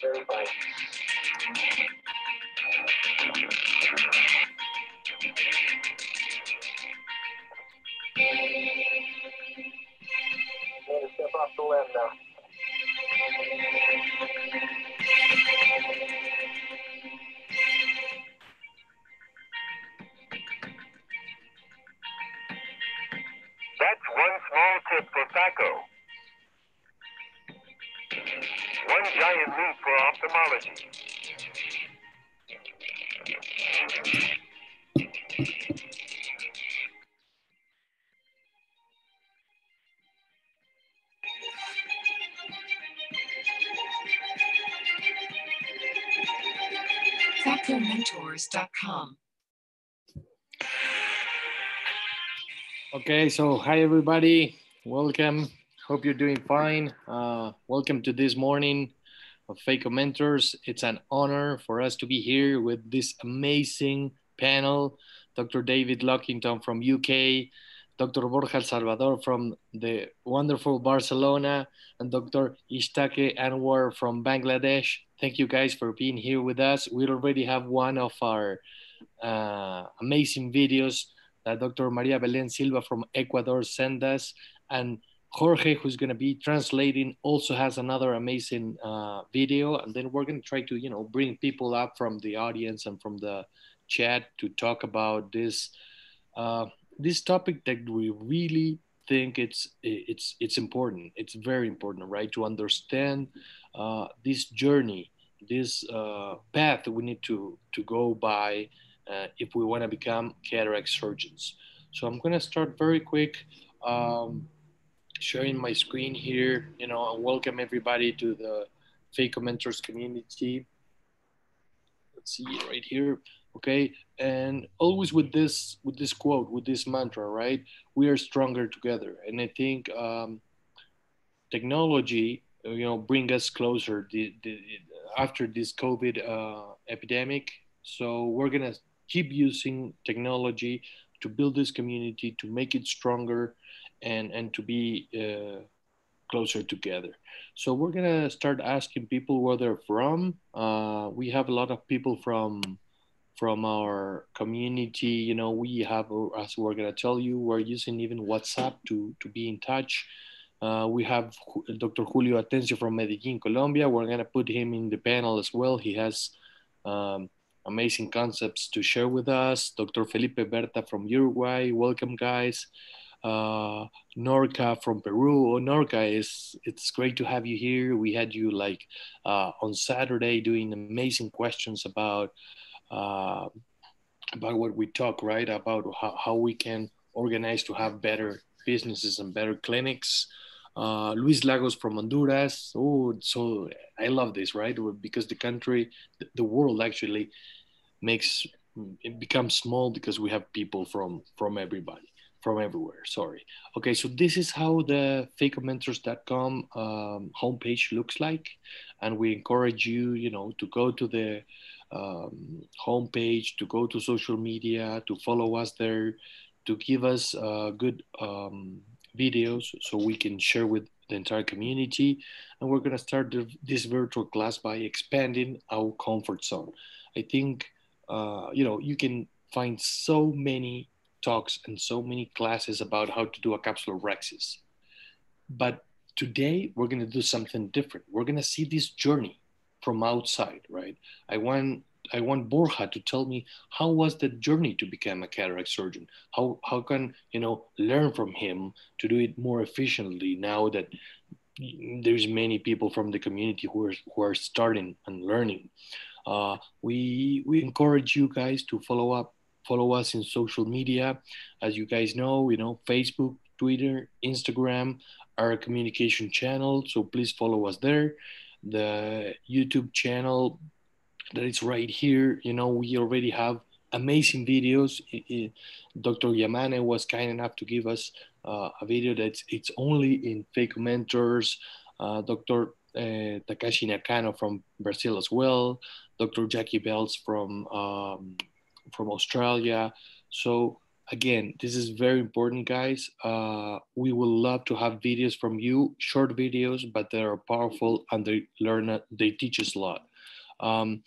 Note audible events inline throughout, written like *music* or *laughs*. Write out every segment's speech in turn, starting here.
Very. To step off the limb now. That's one small tip for Phaco. Okay, so hi everybody, welcome. Hope you're doing fine. Uh, welcome to this morning of Phaco Mentors. It's an honor for us to be here with this amazing panel. Dr. David Lockington from UK, Dr. Borja Salvador from the wonderful Barcelona, and Dr. Ishtiaque Anwar from Bangladesh. Thank you guys for being here with us. We already have one of our uh, amazing videos that Dr. Maria Belen Silva from Ecuador sent us. And Jorge, who's going to be translating, also has another amazing uh, video. And then we're going to try to, you know, bring people up from the audience and from the chat to talk about this uh, this topic that we really think it's it's it's important. It's very important, right, to understand uh, this journey, this uh, path we need to to go by uh, if we want to become cataract surgeons. So I'm going to start very quick, um, sharing my screen here, you know, and welcome everybody to the Phaco Mentors community. Let's see right here. Okay, and always with this with this quote, with this mantra, right? We are stronger together, and I think um, technology, you know, bring us closer the, the, after this COVID uh, epidemic. So we're gonna keep using technology to build this community, to make it stronger, and and to be uh, closer together. So we're gonna start asking people where they're from. Uh, we have a lot of people from from our community. You know, we have, as we're gonna tell you, we're using even WhatsApp to to be in touch. Uh, we have Dr. Julio Atencio from Medellin, Colombia. We're gonna put him in the panel as well. He has um, amazing concepts to share with us. Dr. Felipe Berta from Uruguay, welcome guys. Uh, Norca from Peru. Oh, Norca, is it's great to have you here. We had you like uh, on Saturday doing amazing questions about uh, about what we talk, right? About how, how we can organize to have better businesses and better clinics. Uh, Luis Lagos from Honduras. Oh, so I love this, right? Because the country, the world actually makes it becomes small because we have people from from everybody from everywhere sorry. Okay so this is how the phacomentors.com um, homepage looks like and we encourage you you know to go to the um, homepage to go to social media to follow us there to give us uh, good um, videos so we can share with the entire community. And we're going to start the, this virtual class by expanding our comfort zone. I think uh, you know, you can find so many talks and so many classes about how to do a capsular rhexis. But today we're going to do something different. We're going to see this journey from outside, right? I want I want Borja to tell me how was the journey to become a cataract surgeon. How how can you know learn from him to do it more efficiently now that there's many people from the community who are who are starting and learning. Uh, we we encourage you guys to follow up, follow us in social media. As you guys know, you know Facebook, Twitter, Instagram, our communication channel. So please follow us there. The YouTube channel that is right here. You know we already have amazing videos. Dr. Yamane was kind enough to give us uh, a video that's it's only in Phaco Mentors. Uh, Dr. Uh, Takashi Nakano from Brazil as well. Dr. Jackie Bells from um, from Australia. So again, this is very important, guys. Uh, we will love to have videos from you, short videos, but they are powerful and they learn, they teach us a lot. Um,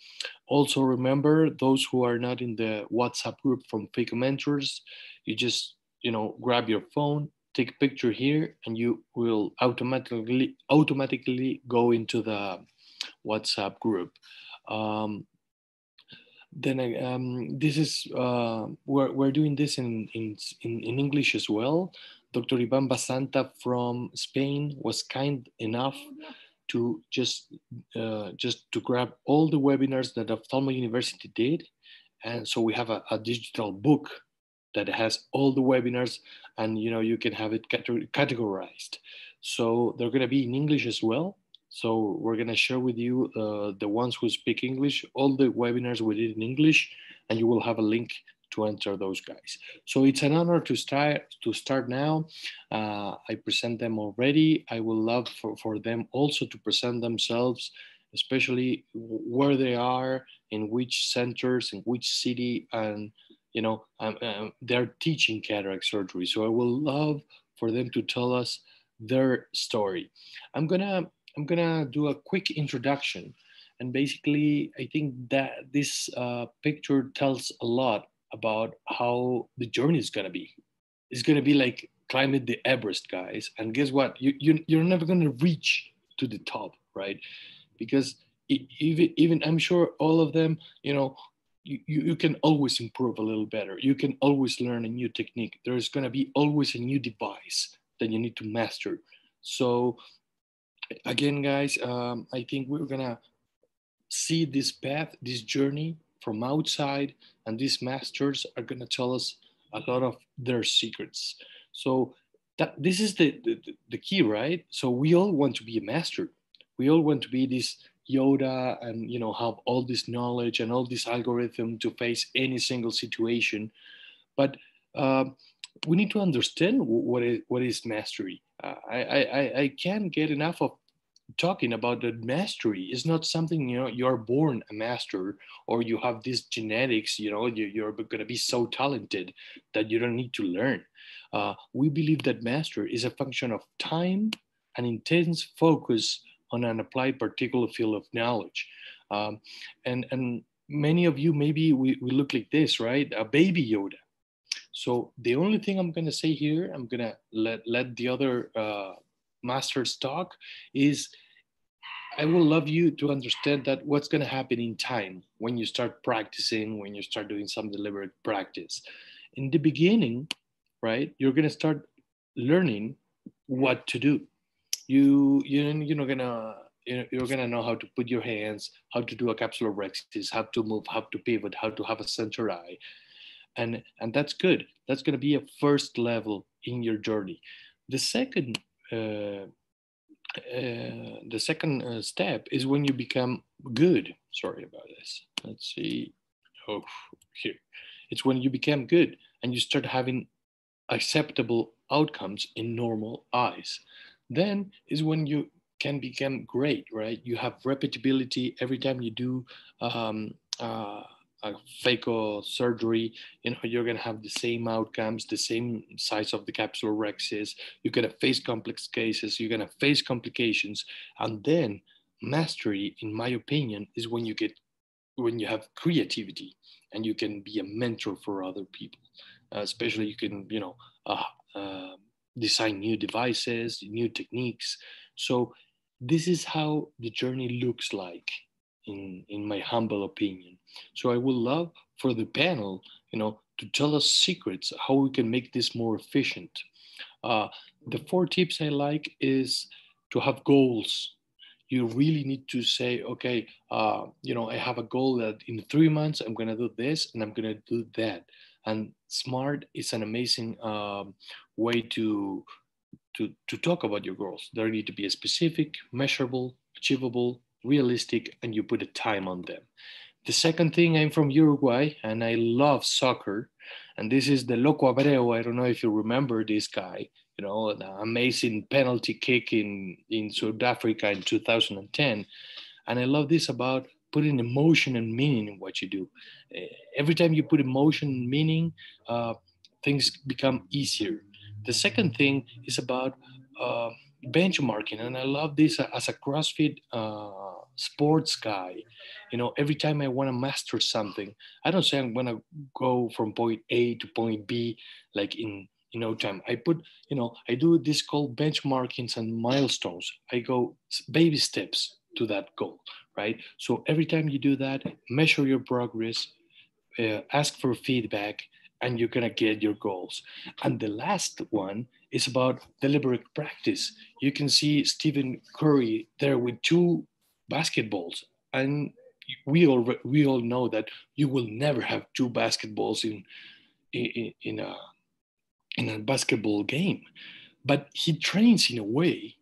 also, remember those who are not in the WhatsApp group from Phaco Mentors, you just you know grab your phone, take a picture here, and you will automatically automatically go into the WhatsApp group. Um, then um, this is uh, we're, we're doing this in, in, in, English as well. Dr. Ivan Basanta from Spain was kind enough to just uh, just to grab all the webinars that Ophthalmo University did, and so we have a, a, digital book that has all the webinars, and you know you can have it categorized. So they're going to be in English as well. So we're going to share with you uh, the ones who speak English, all the webinars we did in English, and you will have a link to enter those guys. So it's an honor to start to start now. Uh, I present them already. I would love for, for them also to present themselves, especially where they are, in which centers, in which city, and you know um, um, they're teaching cataract surgery. So I will love for them to tell us their story. I'm gonna I'm gonna do a quick introduction. And basically, I think that this uh, picture tells a lot about how the journey is going to be. It's going to be like climbing the Everest, guys. And guess what? You, you, you're never going to reach to the top, right? Because even, even I'm sure all of them, you know, you, you can always improve a little better. You can always learn a new technique. There's going to be always a new device that you need to master. So, again, guys, um, I think we're to see this path, this journey from outside, and these masters are to tell us a lot of their secrets. So that this is the, the, the key, right? So we all want to be a master. We all want to be this Yoda and you know have all this knowledge and all this algorithm to face any single situation. But uh, we need to understand what is what is mastery. Uh, I, I I can't get enough of talking about the mastery. Is not something you know you're born a master or you have this genetics you know you, you're going to be so talented that you don't need to learn. Uh, we believe that master is a function of time and intense focus on an applied particular field of knowledge. Um, and and many of you maybe we, we look like this right? A baby yoda. So the only thing i'm going to say here i'm going to let let the other uh, masters talk is I will love you to understand that what's going to happen in time when you start practicing, when you start doing some deliberate practice. In the beginning, right, you're going to start learning what to do. You you you're not gonna you're gonna know how to put your hands, how to do a capsular capsulorhexis, how to move, how to pivot, how to have a center eye, and and that's good. That's gonna be a first level in your journey. The second the second uh, step is when you become good. Sorry about this. Let's see. Oh, here. It's when you become good and you start having acceptable outcomes in normal eyes. Then is when you can become great, right? You have repeatability every time you do um, uh, a phaco surgery, you know, you're going to have the same outcomes, the same size of the capsulorhexis. You're going to face complex cases. You're going to face complications. And then mastery, in my opinion, is when you get, when you have creativity and you can be a mentor for other people. Uh, especially you can, you know, uh, uh, design new devices, new techniques. So this is how the journey looks like in, in my humble opinion. So I would love for the panel, you know, to tell us secrets, how we can make this more efficient. Uh, the four tips I like is to have goals. You really need to say, okay, uh, you know, I have a goal that in three months I'm going to do this and I'm going to do that. And SMART is an amazing um, way to, to, to talk about your goals. There need to be a specific, measurable, achievable, realistic, and you put a time on them. The second thing, I'm from Uruguay and I love soccer. And this is the Loco Abreu. I don't know if you remember this guy, you know, the amazing penalty kick in, in South Africa in 2010. And I love this about putting emotion and meaning in what you do. Eh, every time you put emotion and meaning, uh, things become easier. The second thing is about uh, benchmarking, and I love this as a CrossFit uh, sports guy. You know, every time I want to master something, I don't say I'm gonna go from point A to point B like in you know time. I put you know I do this called benchmarkings and milestones. I go baby steps to that goal, right? So every time you do that, measure your progress, uh, ask for feedback, and you're gonna get your goals. And the last one is about deliberate practice. You can see Stephen Curry there with two basketballs, and we all we all know that you will never have two basketballs in in, in a in a basketball game, but he trains in a way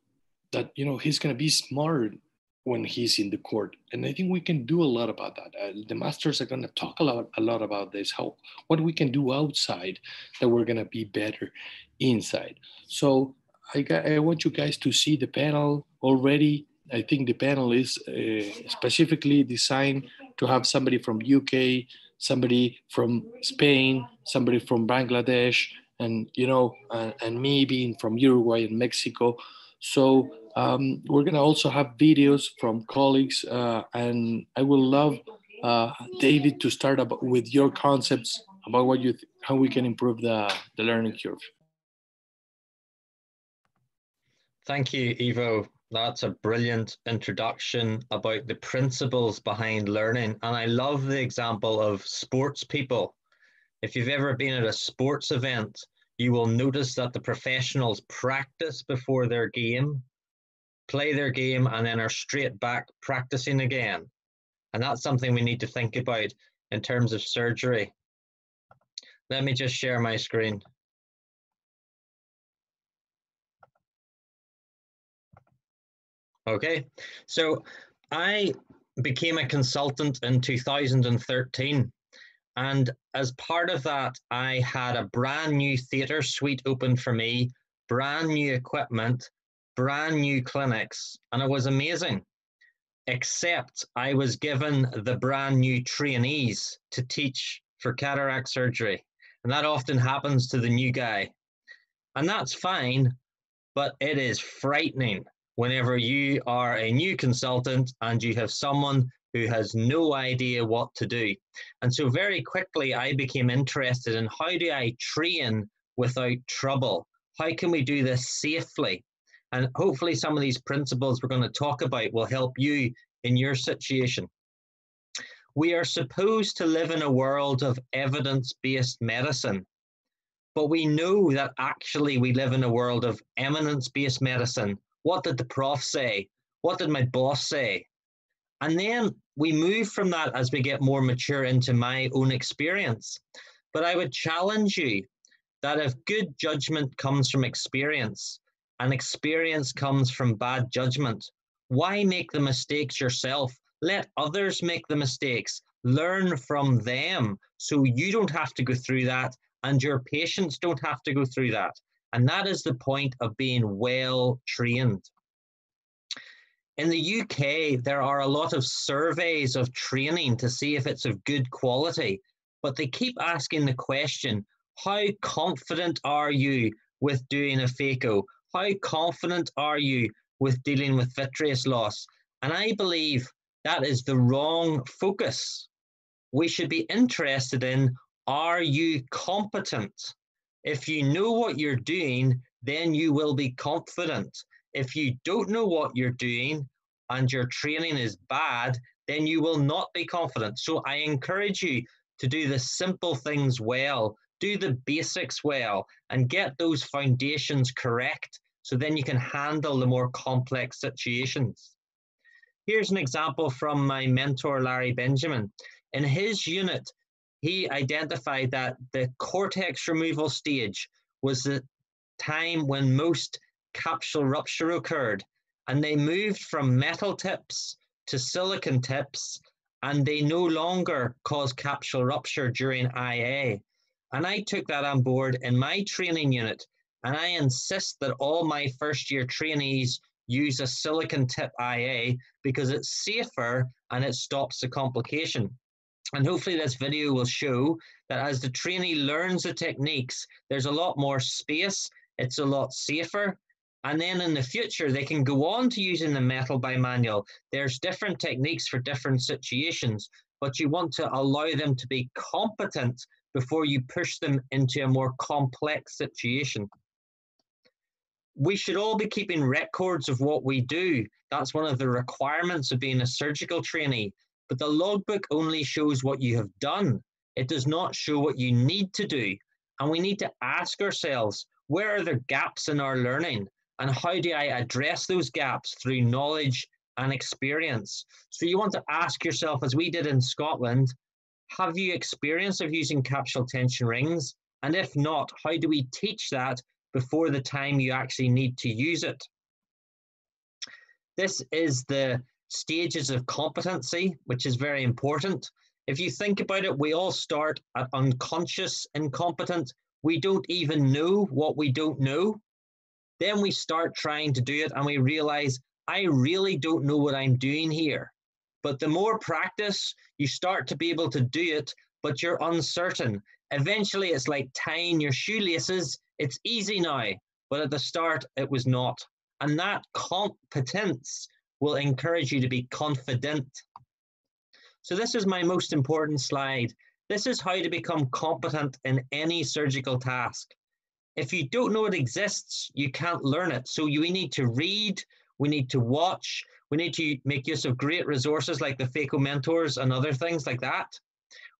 that you know he's gonna be smart when he's in the court. And I think we can do a lot about that. Uh, the masters are going to talk a lot, a lot about this, how what we can do outside that we're going to be better inside. So I, I want you guys to see the panel already. I think the panel is uh, specifically designed to have somebody from UK, somebody from Spain, somebody from Bangladesh, and you know, uh, and me being from Uruguay and Mexico. So um, we're going to also have videos from colleagues, uh, and I would love uh, David to start about, with your concepts about what you how we can improve the, the learning curve. Thank you, Ivo. That's a brilliant introduction about the principles behind learning. And I love the example of sports people. If you've ever been at a sports event, you will notice that the professionals practice before their game play their game, and then are straight back practicing again. And that's something we need to think about in terms of surgery. Let me just share my screen. Okay, so I became a consultant in 2013. And as part of that, I had a brand new theatre suite open for me, brand new equipment, brand new clinics, and it was amazing. Except I was given the brand new trainees to teach for cataract surgery. And that often happens to the new guy. And that's fine, but it is frightening whenever you are a new consultant and you have someone who has no idea what to do. And so, very quickly, I became interested in how do I train without trouble? How can we do this safely? And hopefully, some of these principles we're going to talk about will help you in your situation. We are supposed to live in a world of evidence based medicine, but we know that actually we live in a world of eminence based medicine. What did the prof say? What did my boss say? And then we move from that as we get more mature into my own experience. But I would challenge you that if good judgment comes from experience, and experience comes from bad judgment. Why make the mistakes yourself? Let others make the mistakes. Learn from them so you don't have to go through that and your patients don't have to go through that. And that is the point of being well trained. In the UK, there are a lot of surveys of training to see if it's of good quality, but they keep asking the question how confident are you with doing a phaco? how confident are you with dealing with vitreous loss? And I believe that is the wrong focus. We should be interested in are you competent? If you know what you're doing, then you will be confident. If you don't know what you're doing and your training is bad, then you will not be confident. So I encourage you to do the simple things well do the basics well and get those foundations correct so then you can handle the more complex situations. Here's an example from my mentor, Larry Benjamin. In his unit, he identified that the cortex removal stage was the time when most capsule rupture occurred. And they moved from metal tips to silicon tips, and they no longer cause capsule rupture during IA. And I took that on board in my training unit. And I insist that all my first year trainees use a silicon tip IA because it's safer and it stops the complication. And hopefully this video will show that as the trainee learns the techniques, there's a lot more space, it's a lot safer, and then in the future, they can go on to using the metal bimanual. There's different techniques for different situations, but you want to allow them to be competent before you push them into a more complex situation. We should all be keeping records of what we do. That's one of the requirements of being a surgical trainee. But the logbook only shows what you have done. It does not show what you need to do. And we need to ask ourselves, where are the gaps in our learning? And how do I address those gaps through knowledge and experience? So you want to ask yourself, as we did in Scotland, have you experience of using capsule tension rings? And if not, how do we teach that before the time you actually need to use it? This is the stages of competency, which is very important. If you think about it, we all start at unconscious incompetent. We don't even know what we don't know. Then we start trying to do it and we realize, I really don't know what I'm doing here. But the more practice, you start to be able to do it, but you're uncertain. Eventually, it's like tying your shoelaces. It's easy now, but at the start, it was not. And that competence will encourage you to be confident. So, this is my most important slide. This is how to become competent in any surgical task. If you don't know it exists, you can't learn it. So you, we need to read, we need to watch, we need to make use of great resources like the Phaco mentors and other things like that.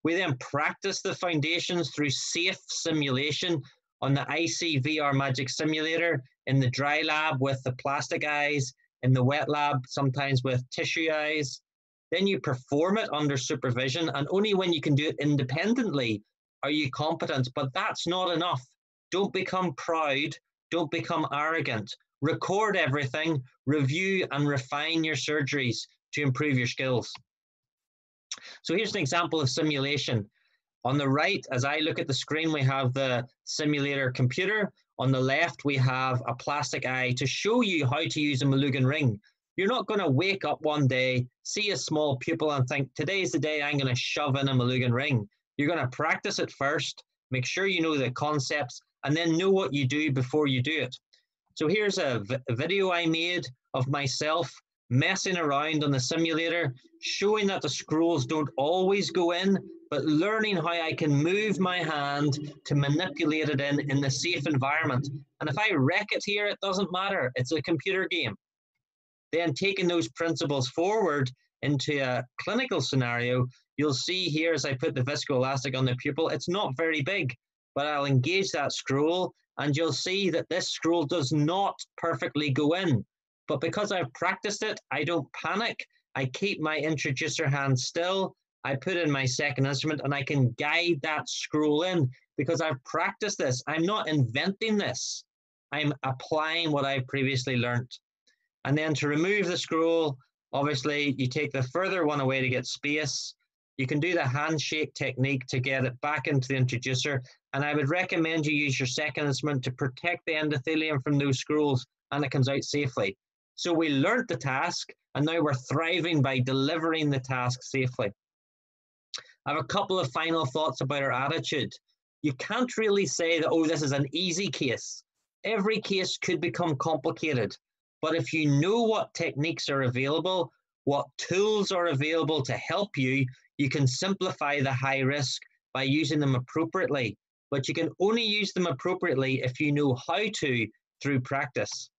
We then practice the foundations through safe simulation on the Eyesi VRmagic Simulator in the dry lab with the plastic eyes, in the wet lab, sometimes with tissue eyes. Then you perform it under supervision, and only when you can do it independently are you competent. But that's not enough. Don't become proud. Don't become arrogant. Record everything, review and refine your surgeries to improve your skills. So here's an example of simulation. On the right, as I look at the screen, we have the simulator computer. On the left, we have a plastic eye to show you how to use a Malyugin ring. You're not going to wake up one day, see a small pupil, and think, today's the day I'm going to shove in a Malyugin ring. You're going to practice it first, make sure you know the concepts, and then know what you do before you do it. So here's a, video I made of myself messing around on the simulator, showing that the scrolls don't always go in, but learning how I can move my hand to manipulate it in in the safe environment. And if I wreck it here, it doesn't matter. It's a computer game. Then taking those principles forward into a clinical scenario, you'll see here as I put the viscoelastic on the pupil, it's not very big but I'll engage that scroll and you'll see that this scroll does not perfectly go in. But because I've practiced it, I don't panic. I keep my introducer hand still. I put in my second instrument and I can guide that scroll in because I've practiced this. I'm not inventing this. I'm applying what I've previously learned. And then to remove the scroll, obviously you take the further one away to get space. You can do the handshake technique to get it back into the introducer. And I would recommend you use your second instrument to protect the endothelium from those scrolls and it comes out safely. So we learned the task and now we're thriving by delivering the task safely. I have a couple of final thoughts about our attitude. You can't really say that, oh, this is an easy case. Every case could become complicated. But if you know what techniques are available, what tools are available to help you, you can simplify the high risk by using them appropriately, but you can only use them appropriately if you know how to through practice.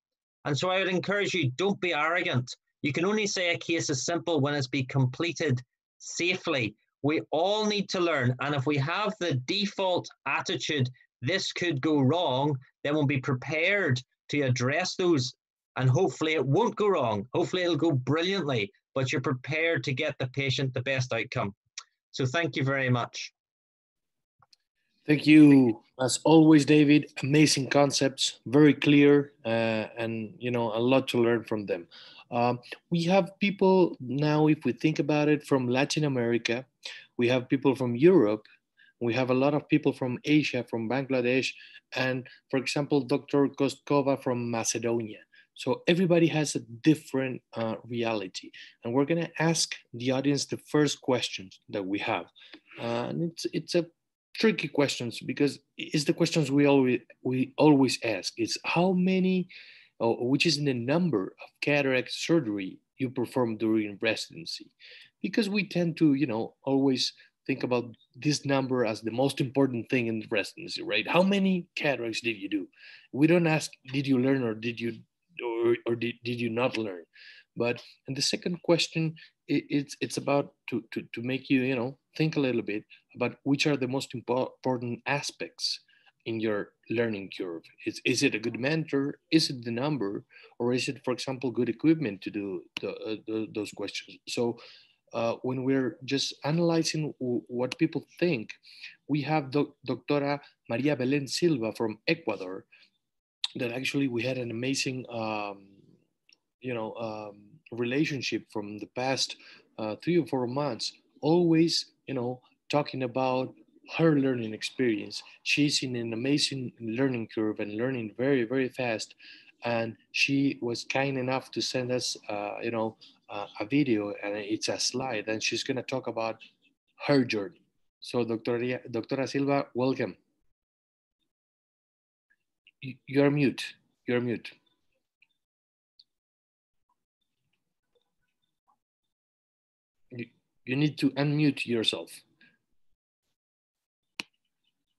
And so I would encourage you don't be arrogant. You can only say a case is simple when it's been completed safely. We all need to learn. And if we have the default attitude, this could go wrong, then we'll be prepared to address those. And hopefully it won't go wrong. Hopefully it'll go brilliantly but you're prepared to get the patient the best outcome. So thank you very much. Thank you, as always, David. Amazing concepts, very clear, uh, and you know a lot to learn from them. Um, we have people now, if we think about it, from Latin America. We have people from Europe. We have a lot of people from Asia, from Bangladesh, and for example, Dr. Kostkova from Macedonia. So everybody has a different uh, reality. And we're gonna ask the audience the first questions that we have. Uh, and it's, it's a tricky questions because it's the questions we always, we always ask. It's how many, or which is the number of cataract surgery you perform during residency. Because we tend to, you know, always think about this number as the most important thing in residency, right? How many cataracts did you do? We don't ask, did you learn or did you or, or did, did you not learn? But and the second question, it, it's it's about to, to to make you you know think a little bit about which are the most important aspects in your learning curve. Is is it a good mentor? Is it the number, or is it, for example, good equipment to do the, uh, the, those questions? So. Uh, when we're just analyzing what people think, we have doc Maria Belen Silva from Ecuador, that actually we had an amazing, um, you know, um, relationship from the past uh, three or four months. Always, you know, talking about her learning experience. She's in an amazing learning curve and learning very, very fast. And she was kind enough to send us, uh, you know, uh, a video and it's a slide, and she's going to talk about her journey. So, Doctora, Doctora Silva, welcome you're mute. You're mute. You, need to unmute yourself.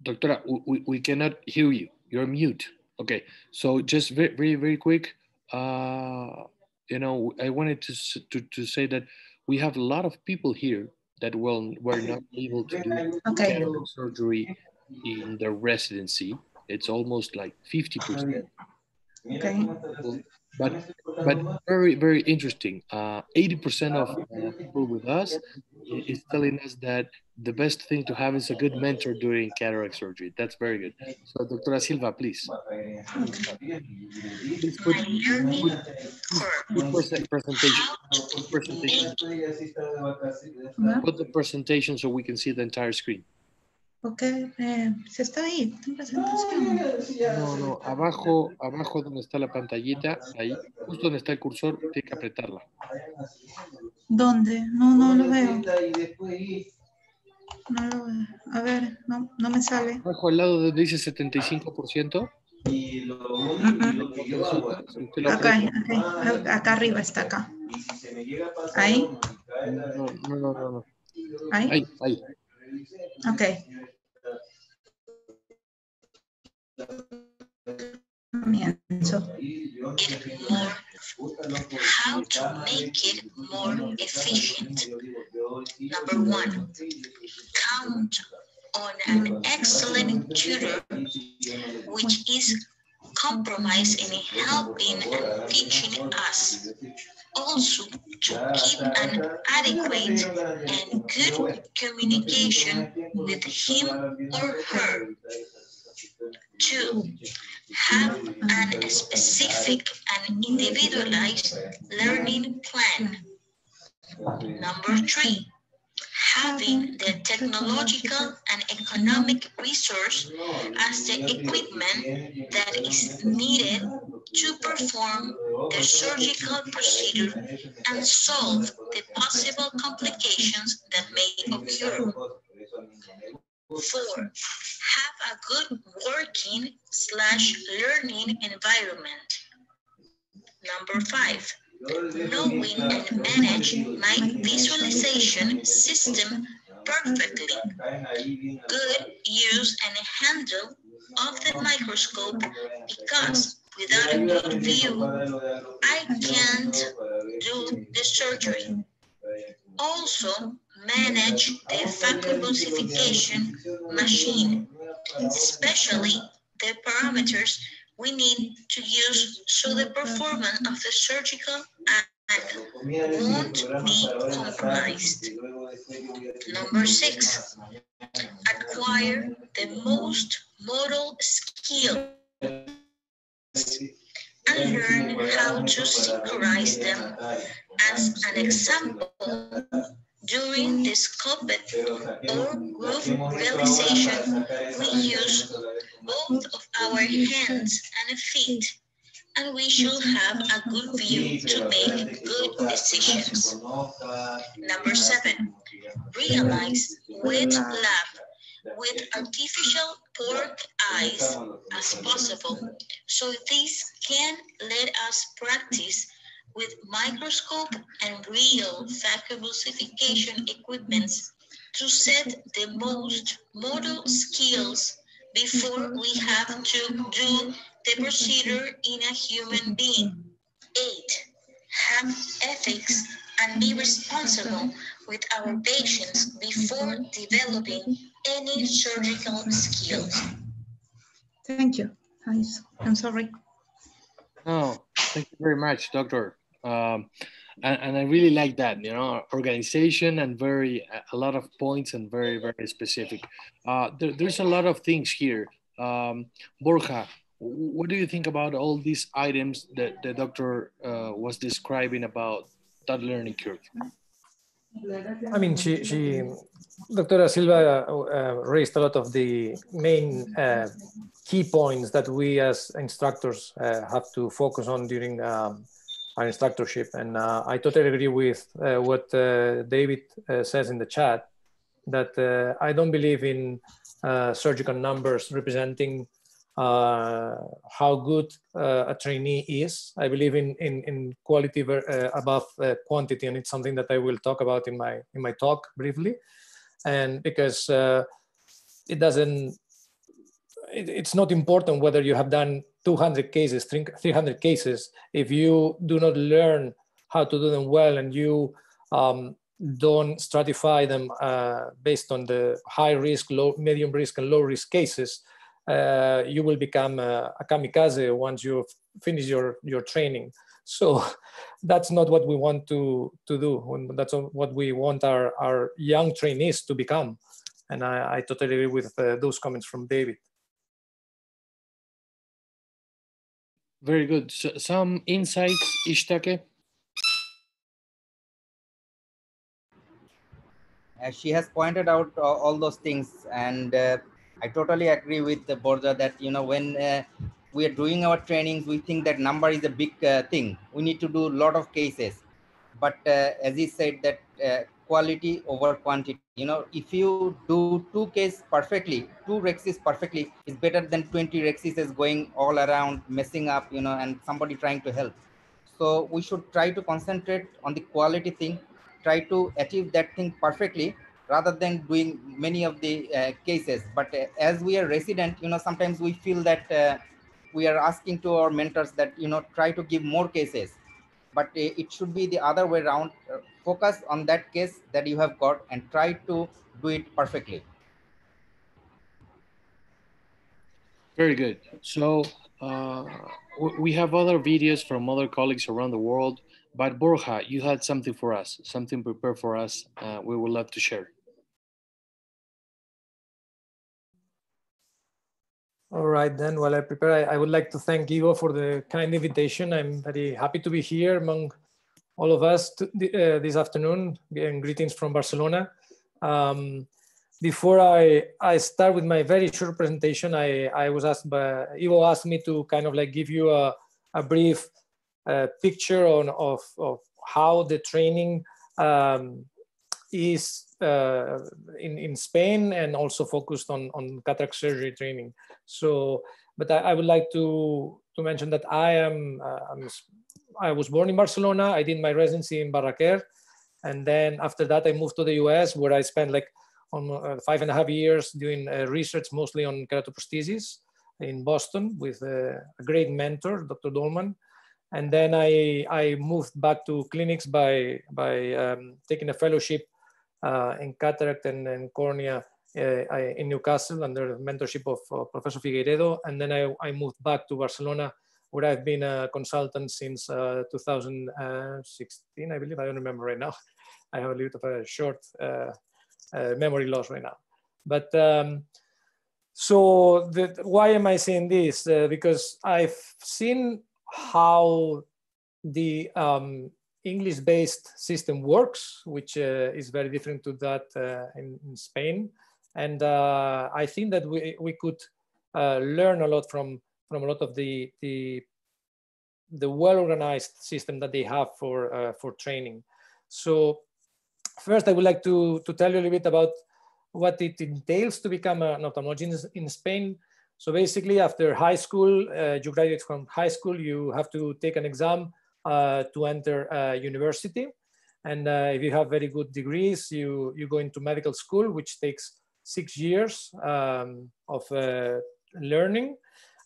Doctora, we, we cannot hear you. You're mute. Okay, so just very, very, very quick. Uh, you know, I wanted to, to, to say that we have a lot of people here that will were not able to do okay. surgery in their residency it's almost like 50%. Okay. But but very very interesting. Uh, 80% of uh, people with us is telling us that the best thing to have is a good mentor during cataract surgery. That's very good. So, Doctora Silva, please. Please put, put, put presentation. Put presentation. Put the presentation so we can see the entire screen. Ok, eh, se está ahí, en presentación. No, no, abajo, abajo donde está la pantallita, ahí, justo donde está el cursor, tiene que apretarla. ¿Dónde? No, no lo veo. No lo veo. A ver, no, no me sale. Abajo al lado donde dice 75%. Acá, acá, acá arriba está acá. Ahí. No, no, no, no. Ahí. Ahí, ahí. Ok. How to make it more efficient. Number one, count on an excellent tutor which is compromised in helping and teaching us. Also, to keep an adequate and good communication with him or her. Two, have a specific and individualized learning plan. Number three, having the technological and economic resource as the equipment that is needed to perform the surgical procedure and solve the possible complications that may occur. Four, have a good working slash learning environment. Number five, knowing and manage my visualization system perfectly. Good use and handle of the microscope because without a good view, I can't do the surgery. Also, manage the phacoemulsification machine, especially the parameters we need to use so the performance of the surgical act won't be compromised. Number six, acquire the most modal skills and learn how to synchronize them. As an example, during mm. the scoped or groove realization, we use both of our hands and feet and we should have a good view to make good decisions. Number seven, realize with lab with artificial pork eyes as possible. So this can let us practice with microscope and real vacuum equipments to set the most model skills before we have to do the procedure in a human being. Eight, have ethics and be responsible with our patients before developing any surgical skills. Thank you. I'm, I'm sorry. Oh, thank you very much, doctor. Um, and, and, I really like that, you know, organization and very, a lot of points and very, very specific. Uh, there, there's a lot of things here. Um, Borja, what do you think about all these items that the doctor uh, was describing about that learning curve? I mean, she, she Dr. Silva uh, raised a lot of the main uh, key points that we as instructors uh, have to focus on during um, instructorship. And uh, I totally agree with uh, what uh, David says in the chat, that I don't believe in surgical numbers representing uh, how good uh, a trainee is. I believe in in, in quality uh, above quantity, and it's something that I will talk about in my in my talk briefly. And because it doesn't, it, it's not important whether you have done 200 cases, 300 cases, if you do not learn how to do them well and you um, don't stratify them uh, based on the high risk, low, medium risk, and low risk cases, uh, you will become a, a, kamikaze once you finish your, your training. So *laughs* that's not what we want to, to do. That's what we want our, our young trainees to become. And I, I totally agree with uh, those comments from David. Very good. So, some insights, Ishtiaque? As she has pointed out uh, all those things and uh, I totally agree with the Borja that, you know, when uh, we are doing our trainings, we think that number is a big uh, thing. We need to do a lot of cases. But uh, as he said that uh, quality over quantity, you know, if you do two cases perfectly, two rhexes perfectly is better than 20 rhexes is going all around messing up, you know, and somebody trying to help. So we should try to concentrate on the quality thing, try to achieve that thing perfectly rather than doing many of the uh, cases. But uh, as we are resident, you know, sometimes we feel that uh, we are asking to our mentors that, you know, try to give more cases. But uh, it should be the other way around. Uh, focus on that case that you have got and try to do it perfectly. Very good. So uh, we have other videos from other colleagues around the world. But Borja, you had something for us, something prepared for us. we would love to share. All right, then while I prepare, I, I, would like to thank Ivo for the kind invitation. I'm very happy to be here among all of us to, uh, this afternoon and greetings from Barcelona. Um, before I, I start with my very short presentation, I, I was asked by, Ivo asked me to kind of like give you a, a brief uh, picture on, of, of how the training um, is uh, in, in Spain and also focused on, on cataract surgery training. So, but I, I would like to, to mention that I am, uh, i was born in Barcelona. I did my residency in Barraquer. And then after that, I moved to the US where I spent like on, uh, five and a half years doing uh, research mostly on keratoprosthesis in Boston with uh, a great mentor, Dr. Dohlman. And then I, I moved back to clinics by, by um, taking a fellowship uh, in cataract and, and cornea uh, in Newcastle under the mentorship of uh, Professor Figueiredo. And then I, I moved back to Barcelona where I've been a consultant since 2016, I believe. I don't remember right now. I have a little bit of a short memory loss right now. But um, so the, why am I saying this? Uh, because I've seen how the um, English-based system works, which uh, is very different to that uh, in, in, Spain. And uh, I think that we, we could uh, learn a lot from, from a lot of the, the the well-organized system that they have for, uh, for training. So first I would like to, to tell you a little bit about what it entails to become an ophthalmologist in, in Spain. So basically after high school, uh, you graduate from high school, you have to take an exam uh, to enter uh, university. And uh, if you have very good degrees, you, you go into medical school, which takes six years um, of uh, learning.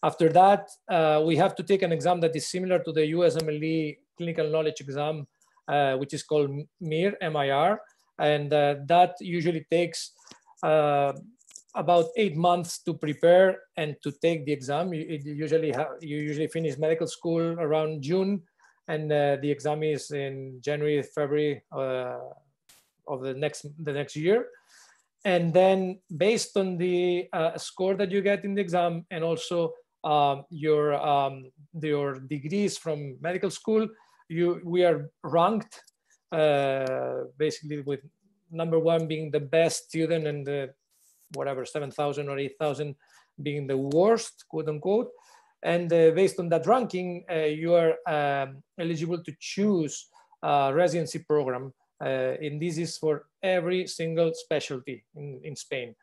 After that, uh, we have to take an exam that is similar to the USMLE clinical knowledge exam, uh, which is called MIR, MIR. And uh, that usually takes uh, about eight months to prepare and to take the exam. You, usually you usually finish medical school around June, and uh, the exam is in January, February uh, of the next the next year. And then based on the uh, score that you get in the exam and also um, your, um, your degrees from medical school, you, we are ranked uh, basically with number one being the best student and the whatever 7,000 or 8,000 being the worst, quote unquote. And uh, based on that ranking, uh, you are um, eligible to choose a residency program. Uh, and this is for every single specialty in, in Spain.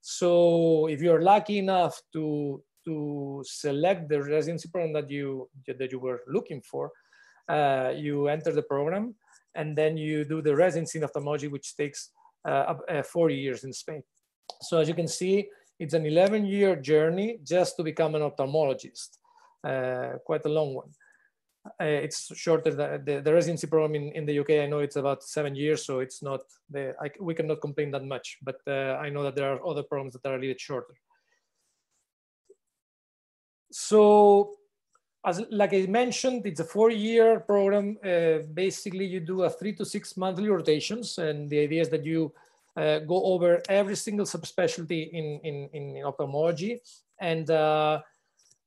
So if you're lucky enough to, to select the residency program that you, that you were looking for, uh, you enter the program and then you do the residency in ophthalmology, which takes uh, uh, four years in Spain. So as you can see, it's an 11 year journey just to become an ophthalmologist, uh, quite a long one. Uh, it's shorter than the, the, residency program in, in the UK. I know it's about seven years, so it's not, the, I, we cannot complain that much, but uh, I know that there are other programs that are a little shorter. So as like I mentioned, it's a four-year program. Uh, basically, you do a three to six monthly rotations, and the idea is that you uh, go over every single subspecialty in in, in ophthalmology. And uh,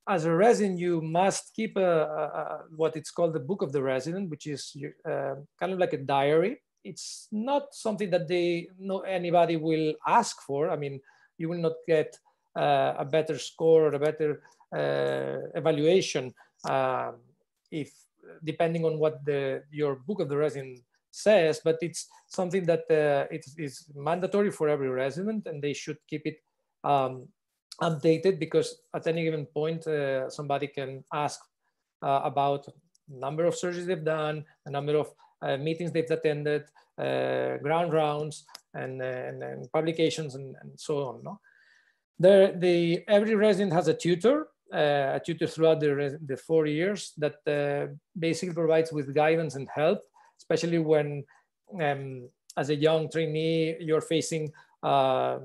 as a resident, you must keep a, a, what it's called the book of the resident, which is uh, kind of like a diary. It's not something that they know anybody will ask for. I mean, you will not get uh, a better score or a better evaluation um, if depending on what the your book of the resident says, but it's something that uh, it is mandatory for every resident and they should keep it um, updated because at any given point, uh, somebody can ask uh, about number of surgeries they've done, the number of uh, meetings they've attended, uh, ground rounds, and, and, and publications, and, and, so on. No? The, the, every resident has a tutor uh, a tutor throughout the, the four years that uh, basically provides with guidance and help, especially when um, as a young trainee, you're facing uh,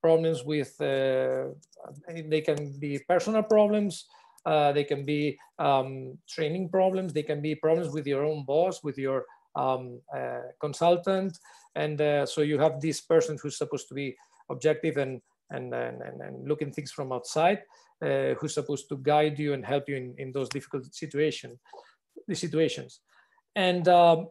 problems with, they can be personal problems, uh, they can be um, training problems. They can be problems with your own boss, with your um, uh, consultant. And uh, so you have this person who's supposed to be objective and, and, and, and looking things from outside uh, who's supposed to guide you and help you in, in those difficult situation, the situations. And, um,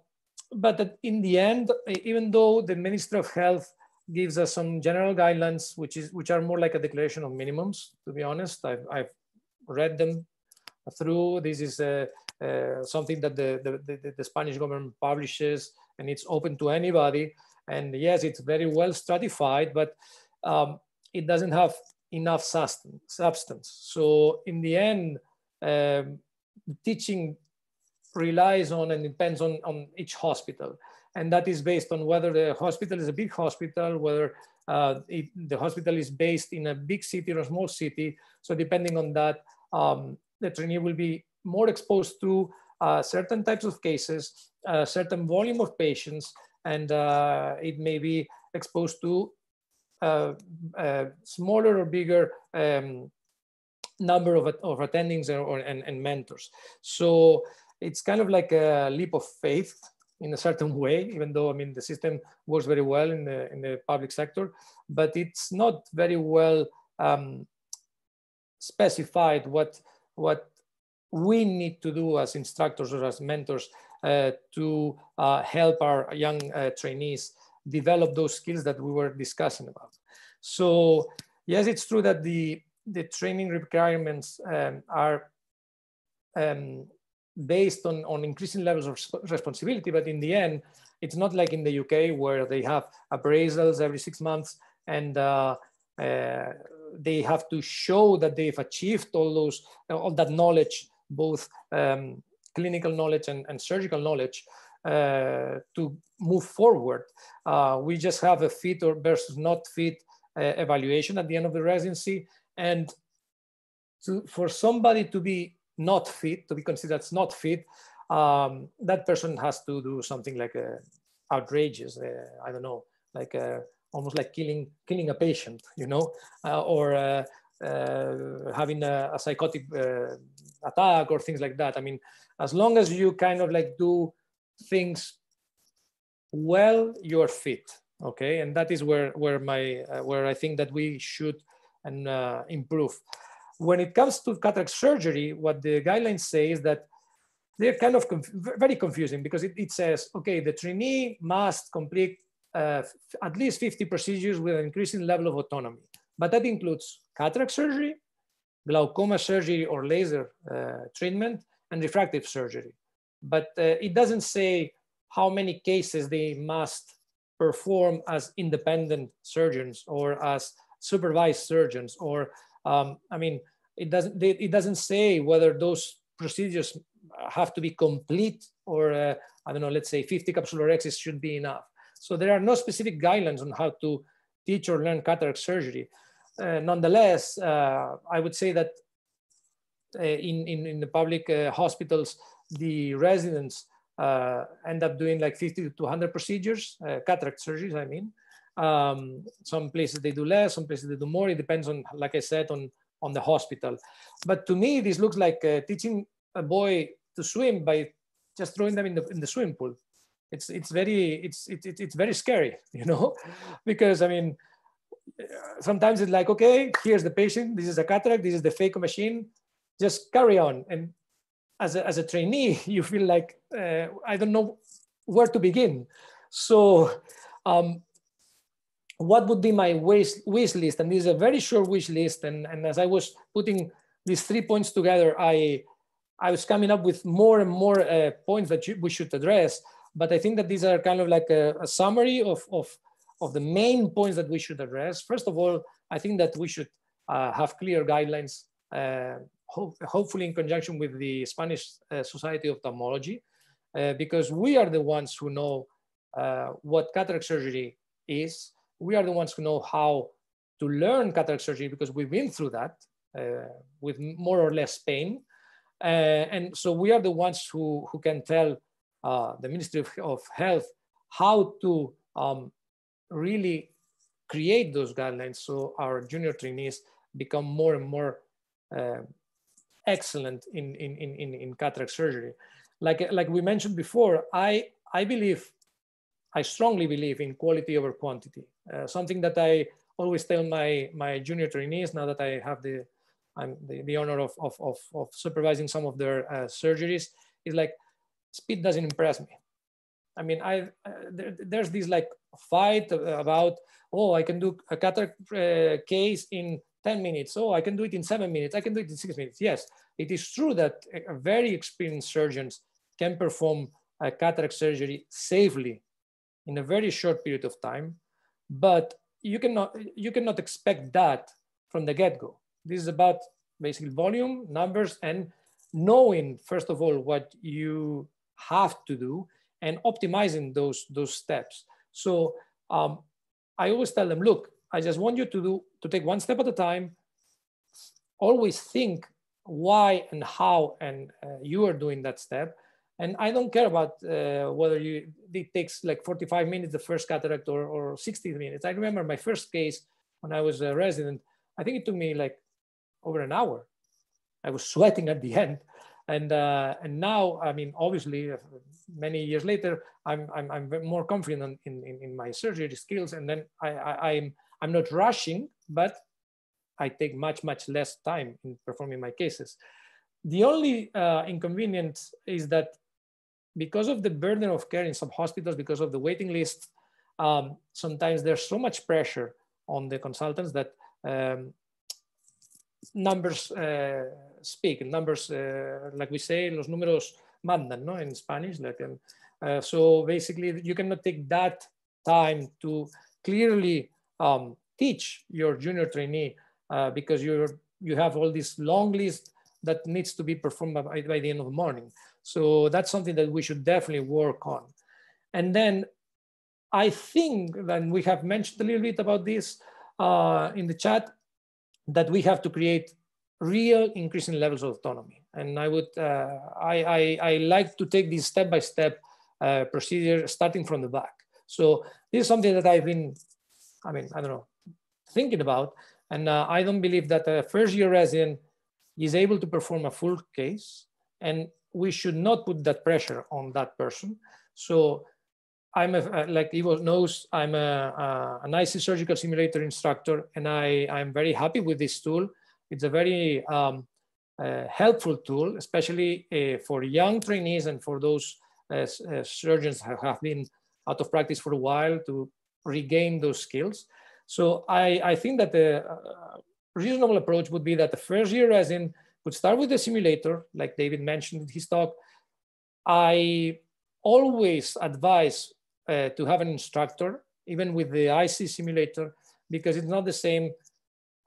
but in the end, even though the Ministry of Health gives us some general guidelines, which is which are more like a declaration of minimums, to be honest, I've, I've read them through. This is uh, uh, something that the, the, the, the Spanish government publishes and it's open to anybody. And yes, it's very well stratified, but um, it doesn't have enough substance. So in the end, um, teaching relies on and depends on, on each hospital. And that is based on whether the hospital is a big hospital, whether uh, it, the hospital is based in a big city or a small city. So depending on that, um, the trainee will be more exposed to uh, certain types of cases, a certain volume of patients, and uh, it may be exposed to smaller or bigger um, number of, of attendings or, or and, and, mentors. So it's kind of like a leap of faith in a certain *laughs* way, even though I mean the system works very well in the in the public sector, but it's not very well um, specified what what we need to do as instructors or as mentors uh, to uh, help our young uh, trainees develop those skills that we were discussing about. So yes, it's true that the, the training requirements um, are um, based on, on increasing levels of responsibility. But in the end, it's not like in the UK where they have appraisals every six months and uh, uh, they have to show that they've achieved all those, all that knowledge, both um, clinical knowledge and, and surgical knowledge to move forward. Uh, we just have a fit or versus not fit uh, evaluation at the end of the residency. And to, for somebody to be not fit, to be considered not fit, um, that person has to do something like uh, outrageous. Uh, I don't know, like uh, almost like killing killing a patient, you know, uh, or uh, uh, having a, a psychotic attack or things like that. I mean, as long as you kind of like do things well, you're fit. Okay, and that is where where my where I think that we should and uh, improve. When it comes to cataract surgery, what the guidelines say is that they're kind of conf very confusing because it, it, says, okay, the trainee must complete uh, at least 50 procedures with an increasing level of autonomy. But that includes cataract surgery, glaucoma surgery or laser uh, treatment, and refractive surgery. But uh, it doesn't say how many cases they must perform as independent surgeons or as supervised surgeons or um, I mean, it doesn't, it doesn't say whether those procedures have to be complete or, uh, I don't know, let's say 50 capsulorhexis should be enough. So there are no specific guidelines on how to teach or learn cataract surgery. Uh, nonetheless, uh, I would say that uh, in, in, in, the public uh, hospitals, the residents uh, end up doing like 50 to 100 procedures, cataract surgeries, I mean. Um, some places they do less, some places they do more. It depends on, like I said, on on the hospital. But to me, this looks like uh, teaching a boy to swim by just throwing them in the in the swimming pool. It's it's very it's it, it, it's very scary, *laughs* you know, because I mean, sometimes it's like okay, here's the patient. This is a cataract. This is the phaco machine. Just carry on. And as a, as a trainee, *laughs* you feel like uh, I don't know where to begin. So um, what would be my wish, wish list? And this is a very short wish list. And, and as I was putting these three points together, I, I was coming up with more and more uh, points that you, we should address. But I think that these are kind of like a, a, summary of, of, of the main points that we should address. First of all, I think that we should uh, have clear guidelines, uh, ho hopefully in conjunction with the Spanish uh, Society of Ophthalmology, uh, because we are the ones who know uh, what cataract surgery is, we are the ones who know how to learn cataract surgery because we've been through that with more or less pain. And so we are the ones who, who can tell the Ministry of, of, Health how to um, really create those guidelines so our junior trainees become more and more uh, excellent in, in, in, in cataract surgery. Like, like we mentioned before, I, I believe I strongly believe in quality over quantity. Uh, something that I always tell my, my junior trainees now that I have the, I'm the, the honor of, of, of, of supervising some of their uh, surgeries is like, speed doesn't impress me. I mean, I uh, there, there's this like fight about, oh, I can do a cataract uh, case in 10 minutes. Oh, I can do it in seven minutes. I can do it in six minutes. Yes, it is true that very experienced surgeons can perform a cataract surgery safely in a very short period of time, but you cannot, you cannot expect that from the get-go. This is about basically volume, numbers, and knowing, first of all, what you have to do and optimizing those, those steps. So um, I always tell them, look, I just want you to do, to take one step at a time, always think why and how and uh, you are doing that step and I don't care about uh, whether you, it takes like 45 minutes, the first cataract or, or 60 minutes. I remember my first case when I was a resident, I think it took me like over an hour. I was sweating at the *laughs* end. And, uh, and now, I mean, obviously, uh, many years later, I'm, I'm, I'm more confident in, in, in my surgery skills. And then I, I, I'm, I'm not rushing, but I take much, much less time in performing my cases. The only uh, inconvenience is that because of the burden of care in some hospitals, because of the waiting list, um, sometimes there's so much pressure on the consultants that um, numbers uh, speak. Numbers, uh, like we say, los números mandan, no, in Spanish. Like, um, uh, so basically, you cannot take that time to clearly um, teach your junior trainee uh, because you're you have all this long list that needs to be performed by, by the end of the morning. So that's something that we should definitely work on. And then I think that we have mentioned a little bit about this uh, in the chat, that we have to create real increasing levels of autonomy. And I would, uh, I, I, I, like to take this step-by-step -step, uh, procedure starting from the back. So this is something that I've been, I mean, I don't know, thinking about. And uh, I don't believe that a first year resident is able to perform a full case. And we should not put that pressure on that person. So I'm a, like Ivo knows, I'm a, a, an Eyesi surgical simulator instructor, and I, I'm very happy with this tool. It's a very um, uh, helpful tool, especially uh, for young trainees and for those uh, uh surgeons who have been out of practice for a while to regain those skills. So I, I think that the uh, reasonable approach would be that the first year resident would start with the simulator, like David mentioned in his talk. I always advise uh, to have an instructor, even with the Eyesi simulator, because it's not the same,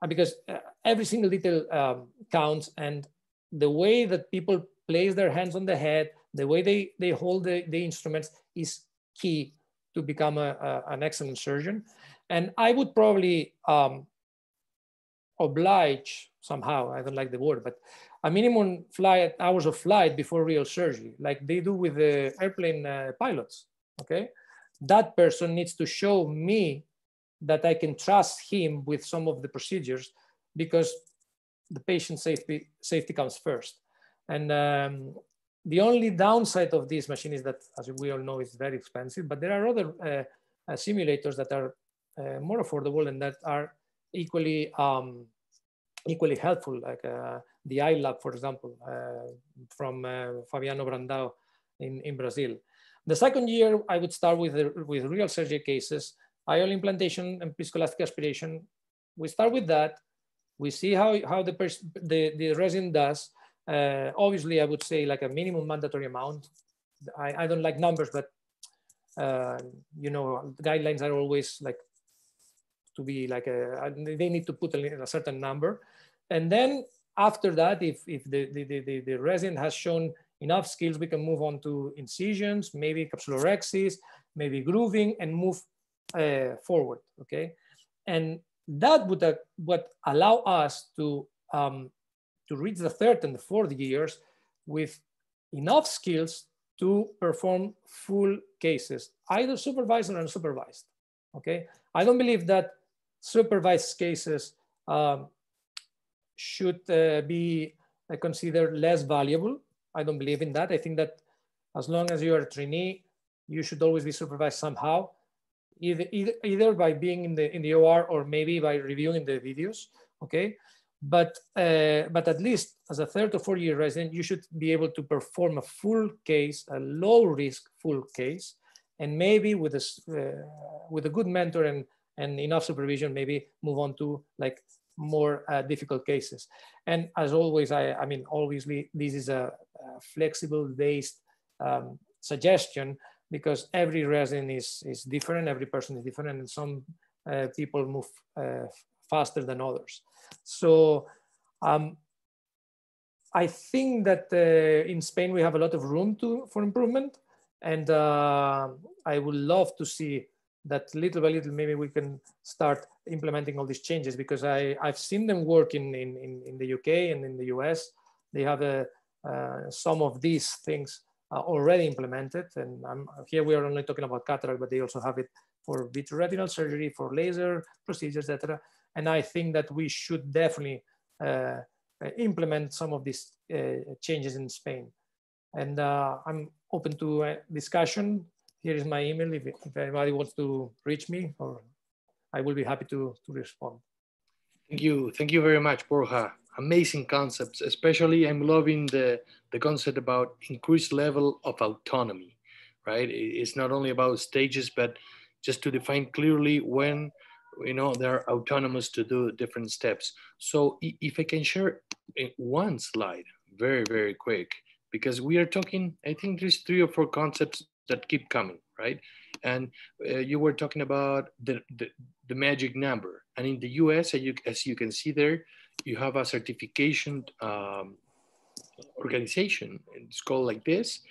uh, because uh, every single detail um, counts and the way that people place their hands on the head, the way they, they hold the, the instruments is key to become a, a, an excellent surgeon. And I would probably um, oblige somehow, I don't like the word, but a minimum flight hours of flight before real surgery, like they do with the airplane uh, pilots, okay? That person needs to show me that I can trust him with some of the procedures because the patient safety, safety comes first. And um, the only downside of this machine is that, as we all know, it's very expensive, but there are other uh, uh, simulators that are uh, more affordable and that are equally um, equally helpful, like uh, the iLab, for example, uh, from uh, Fabiano Brandao in, in Brazil. The second year, I would start with, the, with real surgery cases, IOL implantation and viscoelastic aspiration. We start with that. We see how, how the, the, the resin does. Uh, obviously, I would say like a minimum mandatory amount. I, I don't like numbers, but uh, you know, guidelines are always like to be like a, they need to put a, a certain number. And then after that, if, if the, the, the, the resident has shown enough skills, we can move on to incisions, maybe capsulorhexis, maybe grooving and move uh, forward, okay? And that would, uh, would allow us to, um, to reach the third and the fourth years with enough skills to perform full cases, either supervised or unsupervised, okay? I don't believe that supervised cases um, should uh, be uh, considered less valuable. I don't believe in that. I think that as long as you are a trainee, you should always be supervised somehow, either, either, either by being in the, in the OR or maybe by reviewing the videos, okay? But, uh, but at least as a third or fourth year resident, you should be able to perform a full case, a low risk full case, and maybe with a, uh, with a good mentor and, and enough supervision, maybe move on to like more uh, difficult cases. And as always, I, I mean, obviously, this is a, a flexible based um, suggestion because every resident is, is different, every person is different, and some uh, people move uh, faster than others. So um, I think that uh, in Spain we have a lot of room to, for improvement, and uh, I would love to see that little by little, maybe we can start implementing all these changes because I, I've seen them work in, in, in the UK and in the US. They have a, uh, some of these things uh, already implemented. And I'm, here we are only talking about cataract, but they also have it for vitreoretinal surgery, for laser procedures, etc. And I think that we should definitely uh, implement some of these uh, changes in Spain. And uh, I'm open to discussion here is my email if, if anybody wants to reach me or I will be happy to, to respond. Thank you. Thank you very much, Borja. Amazing concepts, especially I'm loving the, the concept about increased level of autonomy, right? It's not only about stages, but just to define clearly when you know they're autonomous to do different steps. So if i can share one slide very very quick because we are talking i think there's three or four concepts that keep coming right? And uh, you were talking about the, the, the magic number. And in the us as you, as you can see there you have a certification um, organization. It's called like this.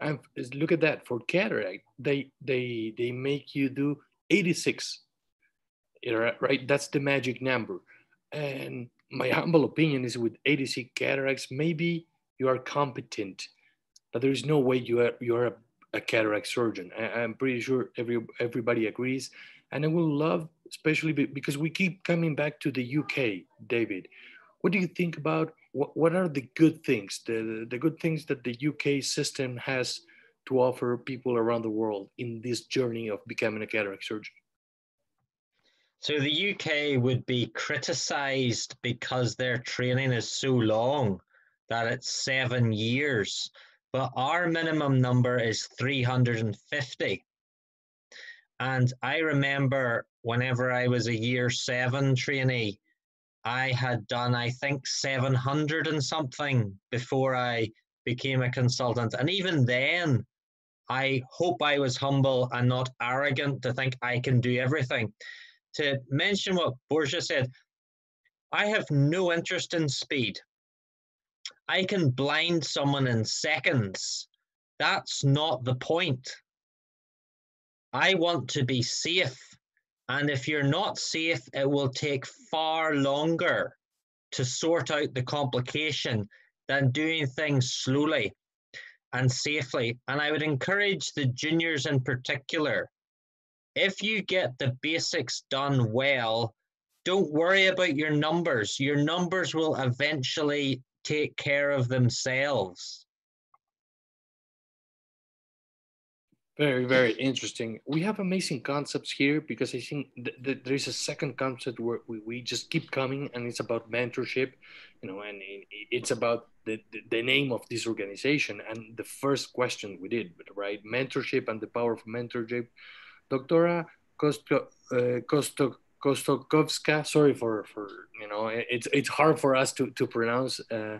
And look at that. For cataract they they they make you do 86 right? That's the magic number. And my humble opinion is with 86 cataracts, maybe you are competent, but there is no way you are, you are a, a cataract surgeon. I, am pretty sure every, everybody agrees. And I will love, especially because we keep coming back to the UK, David. What do you think about what, what are the good things, the, the good things that the UK system has to offer people around the world in this journey of becoming a cataract surgeon? So the UK would be criticised because their training is so long that it's seven years, but our minimum number is 350. And I remember whenever I was a year seven trainee, I had done, I think, 700 and something before I became a consultant. And even then, I hope I was humble and not arrogant to think I can do everything to mention what Borja said, I have no interest in speed. I can blind someone in seconds. That's not the point. I want to be safe. And if you're not safe, it will take far longer to sort out the complication than doing things slowly and safely. And I would encourage the juniors in particular if you get the basics done well, don't worry about your numbers. Your numbers will eventually take care of themselves. Very, very interesting. We have amazing concepts here because I think th- th- there is a second concept where we, we just keep coming and it's about mentorship, you know, and it's about the, the, name of this organization. And the first question we did, right? Mentorship and the power of mentorship Doctora uh, Kosto, Kostokovska, sorry for, for, you know, it's, it's hard for us to, to pronounce, uh,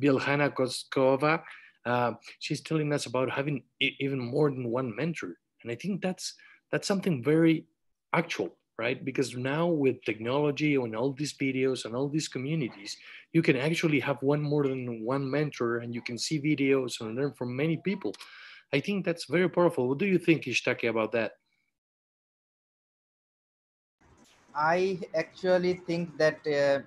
Bilhana Koskova, uh, she's telling us about having even more than one mentor. And I think that's, that's something very actual, right? Because now with technology and all these videos and all these communities, you can actually have one more than one mentor and you can see videos and learn from many people. I think that's very powerful. What do you think, Ishtiaque, about that? I actually think that uh,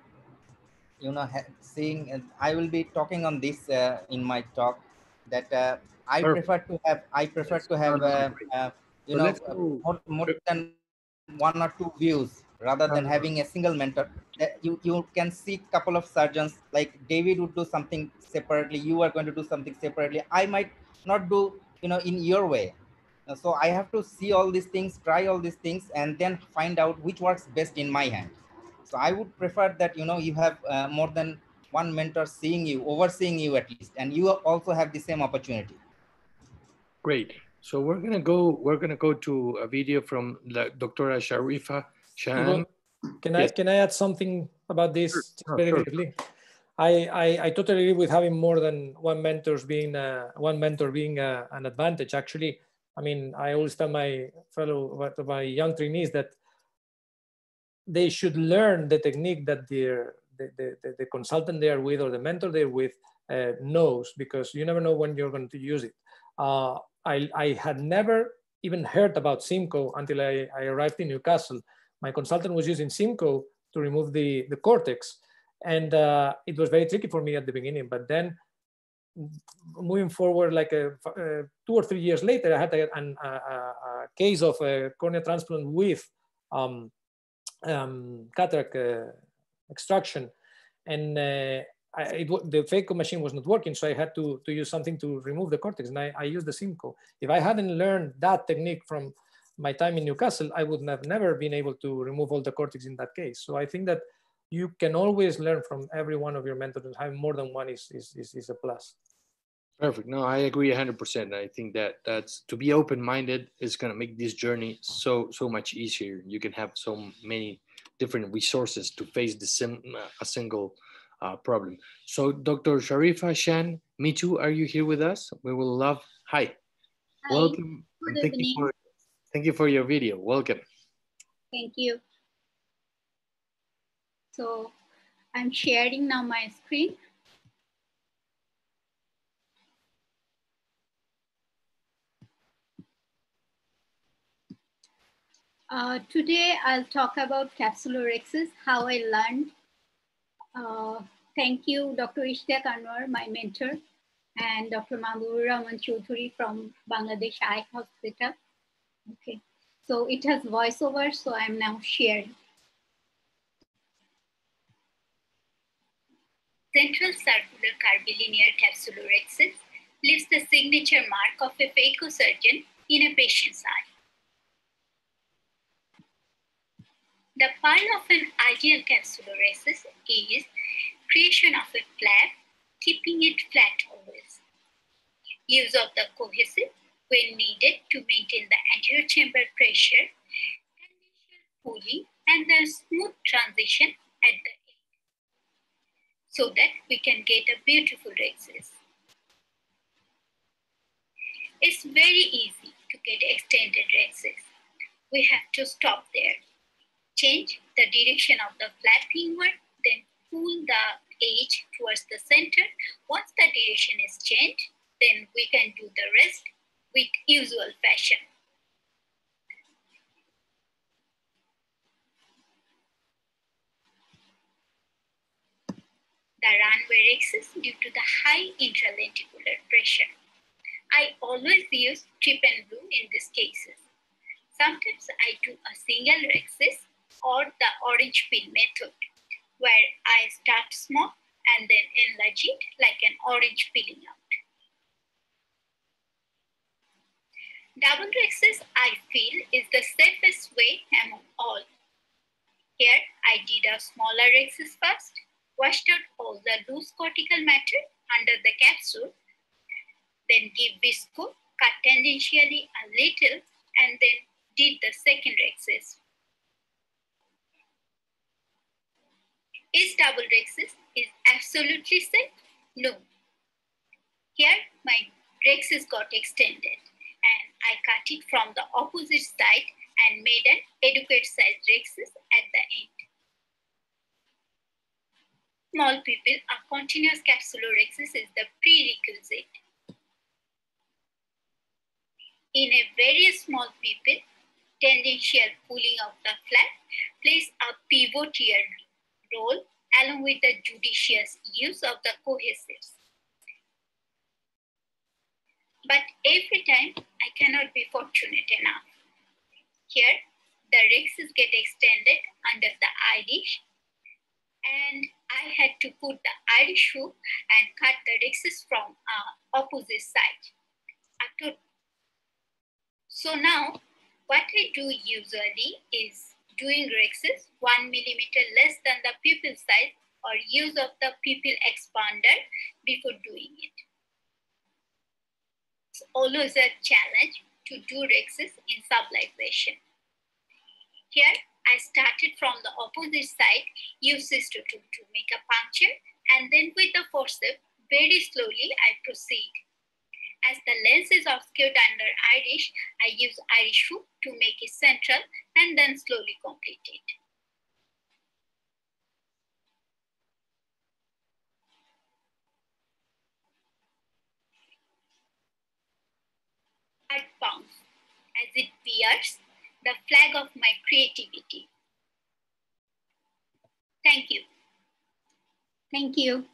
you know seeing uh, I will be talking on this uh, in my talk that uh, I Perfect. prefer to have I prefer to have uh, uh, you know more, more than one or two views rather than having a single mentor. That you you can see couple of surgeons like David would do something separately you are going to do something separately. I might not do you know in your way so i have to see all these things try all these things and then find out which works best in my hand so i would prefer that you know you have uh, more than one mentor seeing you overseeing you at least and you also have the same opportunity great so we're gonna go we're gonna go to a video from the dr sharifa Shan. can i yes. can i add something about this sure. very briefly I, I, I, totally agree with having more than one mentors being uh, one mentor being uh, an advantage. Actually, I mean, I always tell my fellow, my young trainees that they should learn the technique that the, the, the, consultant they are with or the mentor they're with uh, knows because you never know when you're going to use it. Uh, I, I had never even heard about Simcoe until I, I arrived in Newcastle. My consultant was using Simcoe to remove the, the cortex. And uh, it was very tricky for me at the beginning, but then moving forward, like a, uh, two or three years later, I had a, a, a case of a cornea transplant with um, um, cataract uh, extraction, and uh, I, it, the phaco machine was not working, so I had to, to use something to remove the cortex, and I, I used the Simcoe. If I hadn't learned that technique from my time in Newcastle, I would have never been able to remove all the cortex in that case. So I think that you can always learn from every one of your mentors and having more than one is, is, is, is a plus. Perfect. No, I agree 100%. I think that that's to be open-minded is going to make this journey so so much easier. You can have so many different resources to face the sim, uh, a single uh, problem. So, Dr. Sharifa Shan, me too. Are you here with us? We will love. Hi. Hi. Welcome. Good thank evening. you for thank you for your video. Welcome. Thank you. So I'm sharing now my screen. Uh, today I'll talk about capsulorhexis, how I learned. Uh, thank you, Dr. Ishtiaque Anwar, my mentor, and Dr. Mahbubur Rahman Choudhury from Bangladesh Eye Hospital. Okay, so it has voiceover, so I'm now sharing. Central circular curvilinear capsulorhexis leaves the signature mark of a phacosurgeon in a patient's eye. The pearl of an ideal capsulorhexis is creation of a flap, keeping it flat always. Use of the cohesive when needed to maintain the anterior chamber pressure, pulling, and the smooth transition at the so that we can get a beautiful rhexis. It's very easy to get extended rhexis. We have to stop there change the direction of the flap inward, then pull the edge towards the center. Once the direction is changed, then we can do the rest with usual fashion. The runway rhexis due to the high intralenticular pressure. I always use trypan blue in these cases. Sometimes I do a single rhexis or the orange peel method, where I start small and then enlarge it like an orange peeling out. Double rhexis, I feel, is the safest way among all. Here, I did a smaller rhexis first, washed out all the loose cortical matter under the capsule, then give visco, cut tangentially a little, and then did the second rhexis Is double rhexis is absolutely safe? No. Here my rhexis got extended and I cut it from the opposite side and made an adequate size rhexis at the end. Small people, a continuous capsulorhexis is the prerequisite. In a very small people, tangential pulling of the flap plays a pivotal role along with the judicious use of the cohesives. But every time I cannot be fortunate enough. Here, the rhexis get extended under the iris and I had to put the iris hook and cut the rhexis from uh, opposite side. After, so now what I do usually is doing rhexis one millimeter less than the pupil size or use of the pupil expander before doing it. It's always a challenge to do rhexis in subluxation. Here, I started from the opposite side, use cystotome to make a puncture, and then with the forceps, very slowly I proceed. As the lens is obscured under iris, I use iris hook to make it central and then slowly complete it. At pounds, as it bears the flag of my creativity. Thank you. Thank you.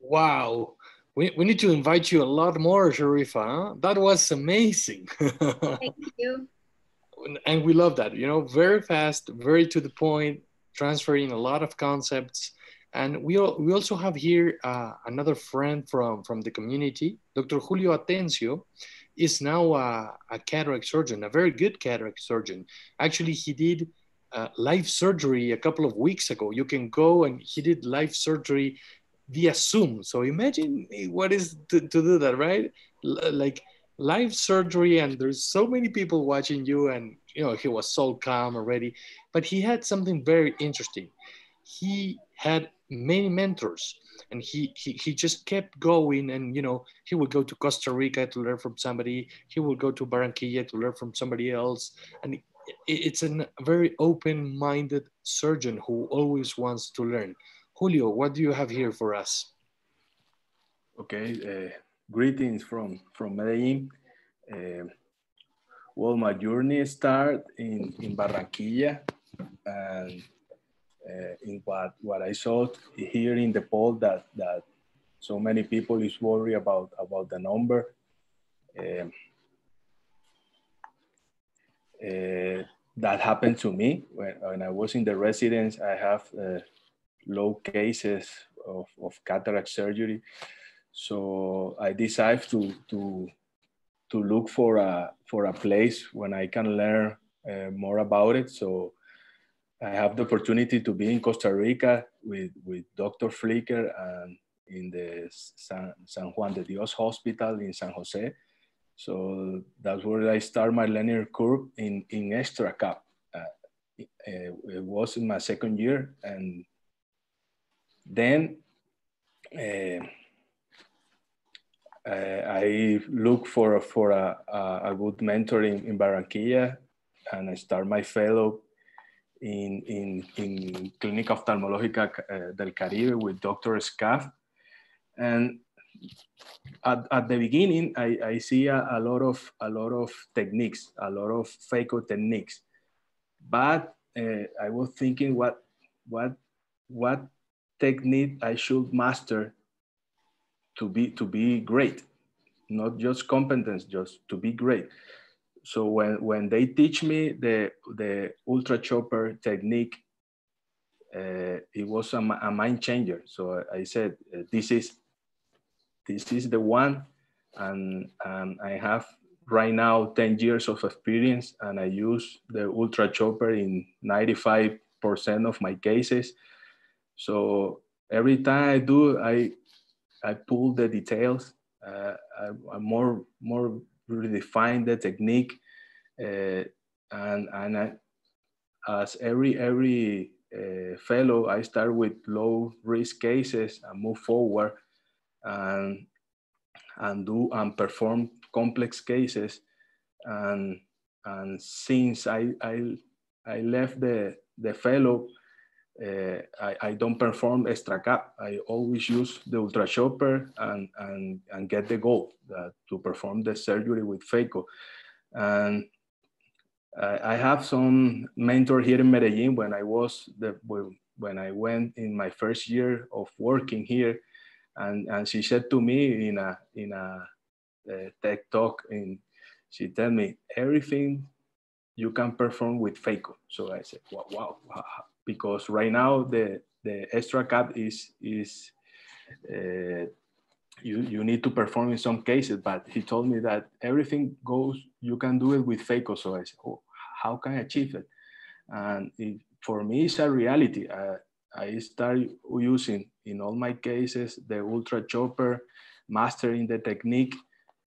Wow. We, we need to invite you a lot more, Sharifa. Huh? That was amazing. *laughs* Thank you. and we love that, you know, very fast, very to the point, transferring a lot of concepts. And we, we also have here uh, another friend from, from the community, Dr. Julio Atencio, is now a, a, cataract surgeon, a very good cataract surgeon. Actually, he did uh, live surgery a couple of weeks ago. You can go and he did live surgery via Zoom. So imagine what is to, to do that, right? L- like live surgery, and there's so many people watching you, and you know he was so calm already. But he had something very interesting. He had many mentors, and he he, he just kept going. And you know he would go to Costa Rica to learn from somebody. He would go to Barranquilla to learn from somebody else, and it's a very open-minded surgeon who always wants to learn. Julio, what do you have here for us? Okay, uh, greetings from from Medellin. Uh, well, my journey started in in Barranquilla, and uh, in what what I saw here in the poll that that so many people is worried about about the number. Um, uh, that happened to me when, when I was in the residence. I have uh, low cases of, of cataract surgery. So I decided to, to, to look for a, for a place when I can learn uh, more about it. So I have the opportunity to be in Costa Rica with, with Dr. Flikier and in the San, San Juan de Dios Hospital in San Jose. So that's where I start my learning curve in, in extra cap. Uh, it, it was in my second year and then uh, I look for for a, a, good mentor in, in Barranquilla, and I start my fellow in in in Clínica Oftalmológica uh, del Caribe with Dr. Escaf, and at, at the beginning I, I see a, a lot of a lot of techniques, a lot of phaco techniques, but uh, I was thinking what what what technique I should master to be to be great, not just competence, just to be great. So when when they teach me the the ultra chopper technique, uh, it was a, a, mind changer. So I said, uh, this is this is the one, and and I have right now 10 years of experience, and I use the ultra chopper in 95 percent of my cases so every time I do, I I pull the details. Uh, I, I, more more redefine the technique, uh, and and I, as every every uh, fellow, I start with low risk cases and move forward, and and do and perform complex cases, and and since I I I left the the fellow uh, I, I, don't perform extra cap. I always use the ultra chopper and, and, and get the goal uh, to perform the surgery with phaco. And I, I have some mentor here in Medellin when I was the, when I went in my first year of working here, and, and she said to me in a in a, a tech talk, and she told me everything you can perform with phaco. So I said, wow, wow, wow because right now the the extra cap is is uh, you you need to perform in some cases. But he told me that everything goes. You can do it with phaco. So I said, oh, how can I achieve it? And it, for me, it's a reality. I start using in all my cases the ultra chopper, mastering the technique.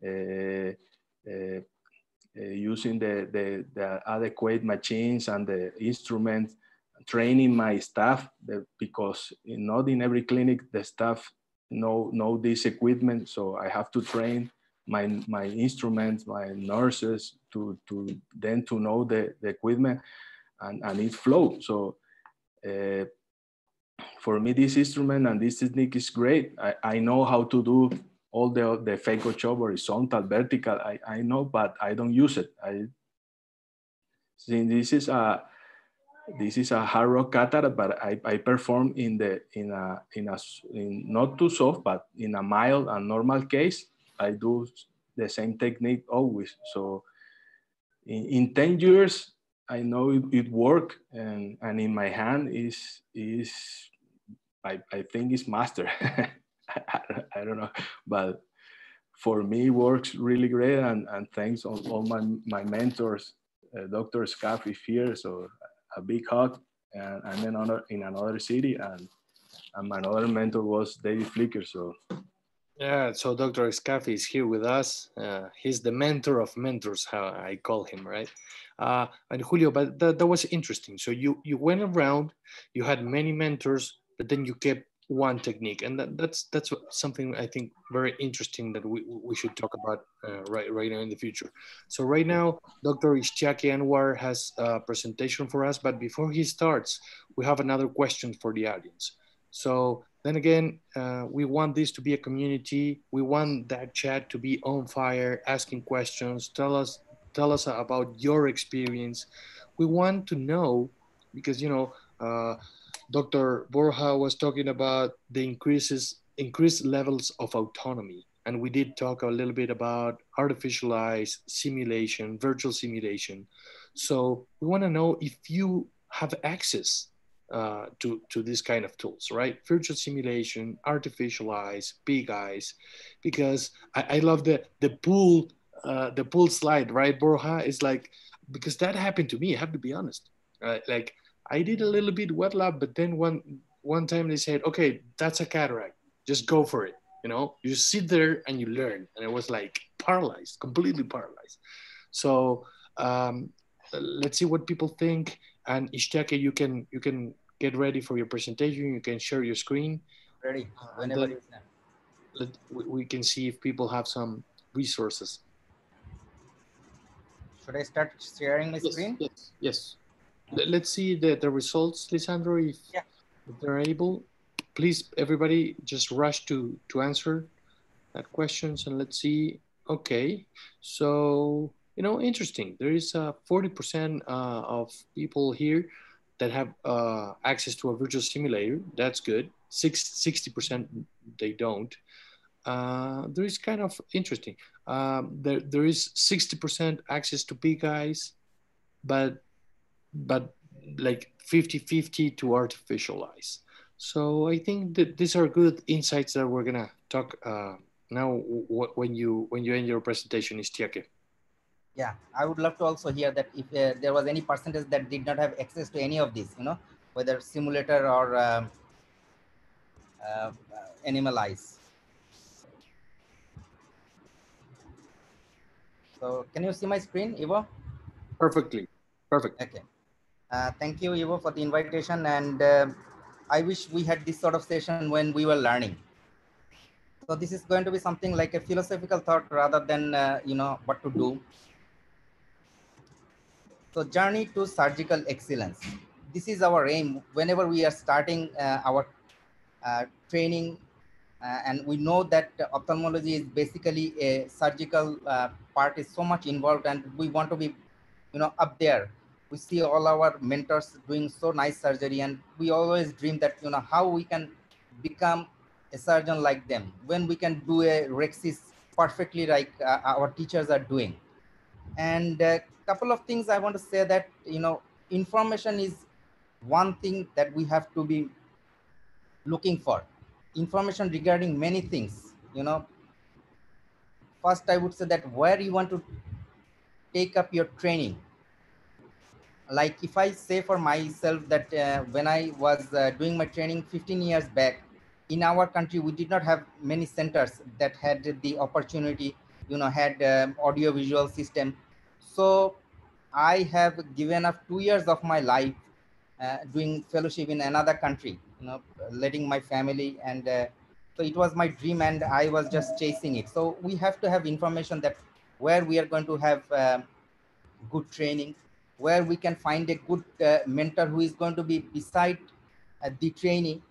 Uh, uh, uh, using the, the, the, adequate machines and the instruments training my staff because not in every clinic the staff know know this equipment so i have to train my my instruments my nurses to to then to know the, the equipment and, and it flow so uh, for me this instrument and this technique is great. I, I know how to do all the the phaco chop horizontal vertical I, I know but i don't use it. I since this is a this is a hard rock cataract, but I, I perform in the in a in a in not too soft, but in a mild and normal case, I do the same technique always. So in, in 10 years, I know it, it work and, and in my hand is is I, I think it's master. *laughs* I, I don't know, but for me works really great and, and thanks all, all my, my mentors, uh, Dr. Escaf is here. So a big hug and, and then another, in another city and and my other mentor was David Flikier. So Yeah, so Dr. Escafi is here with us. Uh, he's the mentor of mentors, how I call him, right? Uh, and Julio, but that, that was interesting. So you you went around, you had many mentors, but then you kept one technique, and that, that's that's something I think very interesting that we, we should talk about uh, right right now in the future. So right now, Dr. Ishtiaque Anwar has a presentation for us, but before he starts, we have another question for the audience. So then again, uh, we want this to be a community. We want that chat to be on fire, asking questions. Tell us, tell us about your experience. We want to know because you know, uh, Dr. Borja was talking about the increases, increased levels of autonomy, and we did talk a little bit about artificialized simulation, virtual simulation. So we want to know if you have access uh, to, to this kind of tools, right? Virtual simulation, artificial eyes, pig eyes, because I, I love the, the pool, uh, the pool slide, right, Borja? It's like, because that happened to me, I have to be honest. Uh, like I did a little bit wet lab, but then one, one time they said, okay, that's a cataract, just go for it. You know, you sit there and you learn. And I was like paralyzed, completely paralyzed. So um, let's see what people think and Ishtiaque, you can you can get ready for your presentation. You can share your screen. Ready, whenever then you can. let, we, we can see if people have some resources. Should I start sharing my Yes, screen? yes, yes. Let, us see the, the results, Lisandro, if, Yeah. if they're able. Please, everybody, just rush to to answer that questions and let's see. Okay, so you know, interesting. There is uh, 40% uh, of people here that have uh, access to a virtual simulator. That's good. Six, 60% they don't. Uh, there is kind of interesting. Um, there, there is 60% access to pig eyes, but but like 50-50 to artificial eyes. So I think that these are good insights that we're gonna talk uh, now when you when you end your presentation, Ishtiaque. Yeah, I would love to also hear that if uh, there was any percentage that did not have access to any of these, you know, whether simulator or um, uh, animal eyes. So can you see my screen, Ivo? Perfectly, perfect. Okay. Uh, thank you, Ivo, for the invitation. And uh, I wish we had this sort of session when we were learning. So this is going to be something like a philosophical thought rather than, uh, you know, what to do. So journey to surgical excellence. This is our aim whenever we are starting uh, our uh, training. And we know that ophthalmology is basically a surgical part is so much involved and we want to be, you know, up there. We see all our mentors doing so nice surgery and we always dream that, you know, how we can become a surgeon like them when we can do a rhexis perfectly like uh, our teachers are doing. And a couple of things i want to say that you know information is one thing that we have to be looking for. Information regarding many things you know. First i would say that where you want to take up your training like if i say for myself that uh, when i was uh, doing my training 15 years back in our country we did not have many centers that had the opportunity you know had um, audio visual system. So i have given up two years of my life uh, doing fellowship in another country you know letting my family and uh, so it was my dream and i was just chasing it. So we have to have information that where we are going to have um, good training where we can find a good uh, mentor who is going to be beside uh, the trainee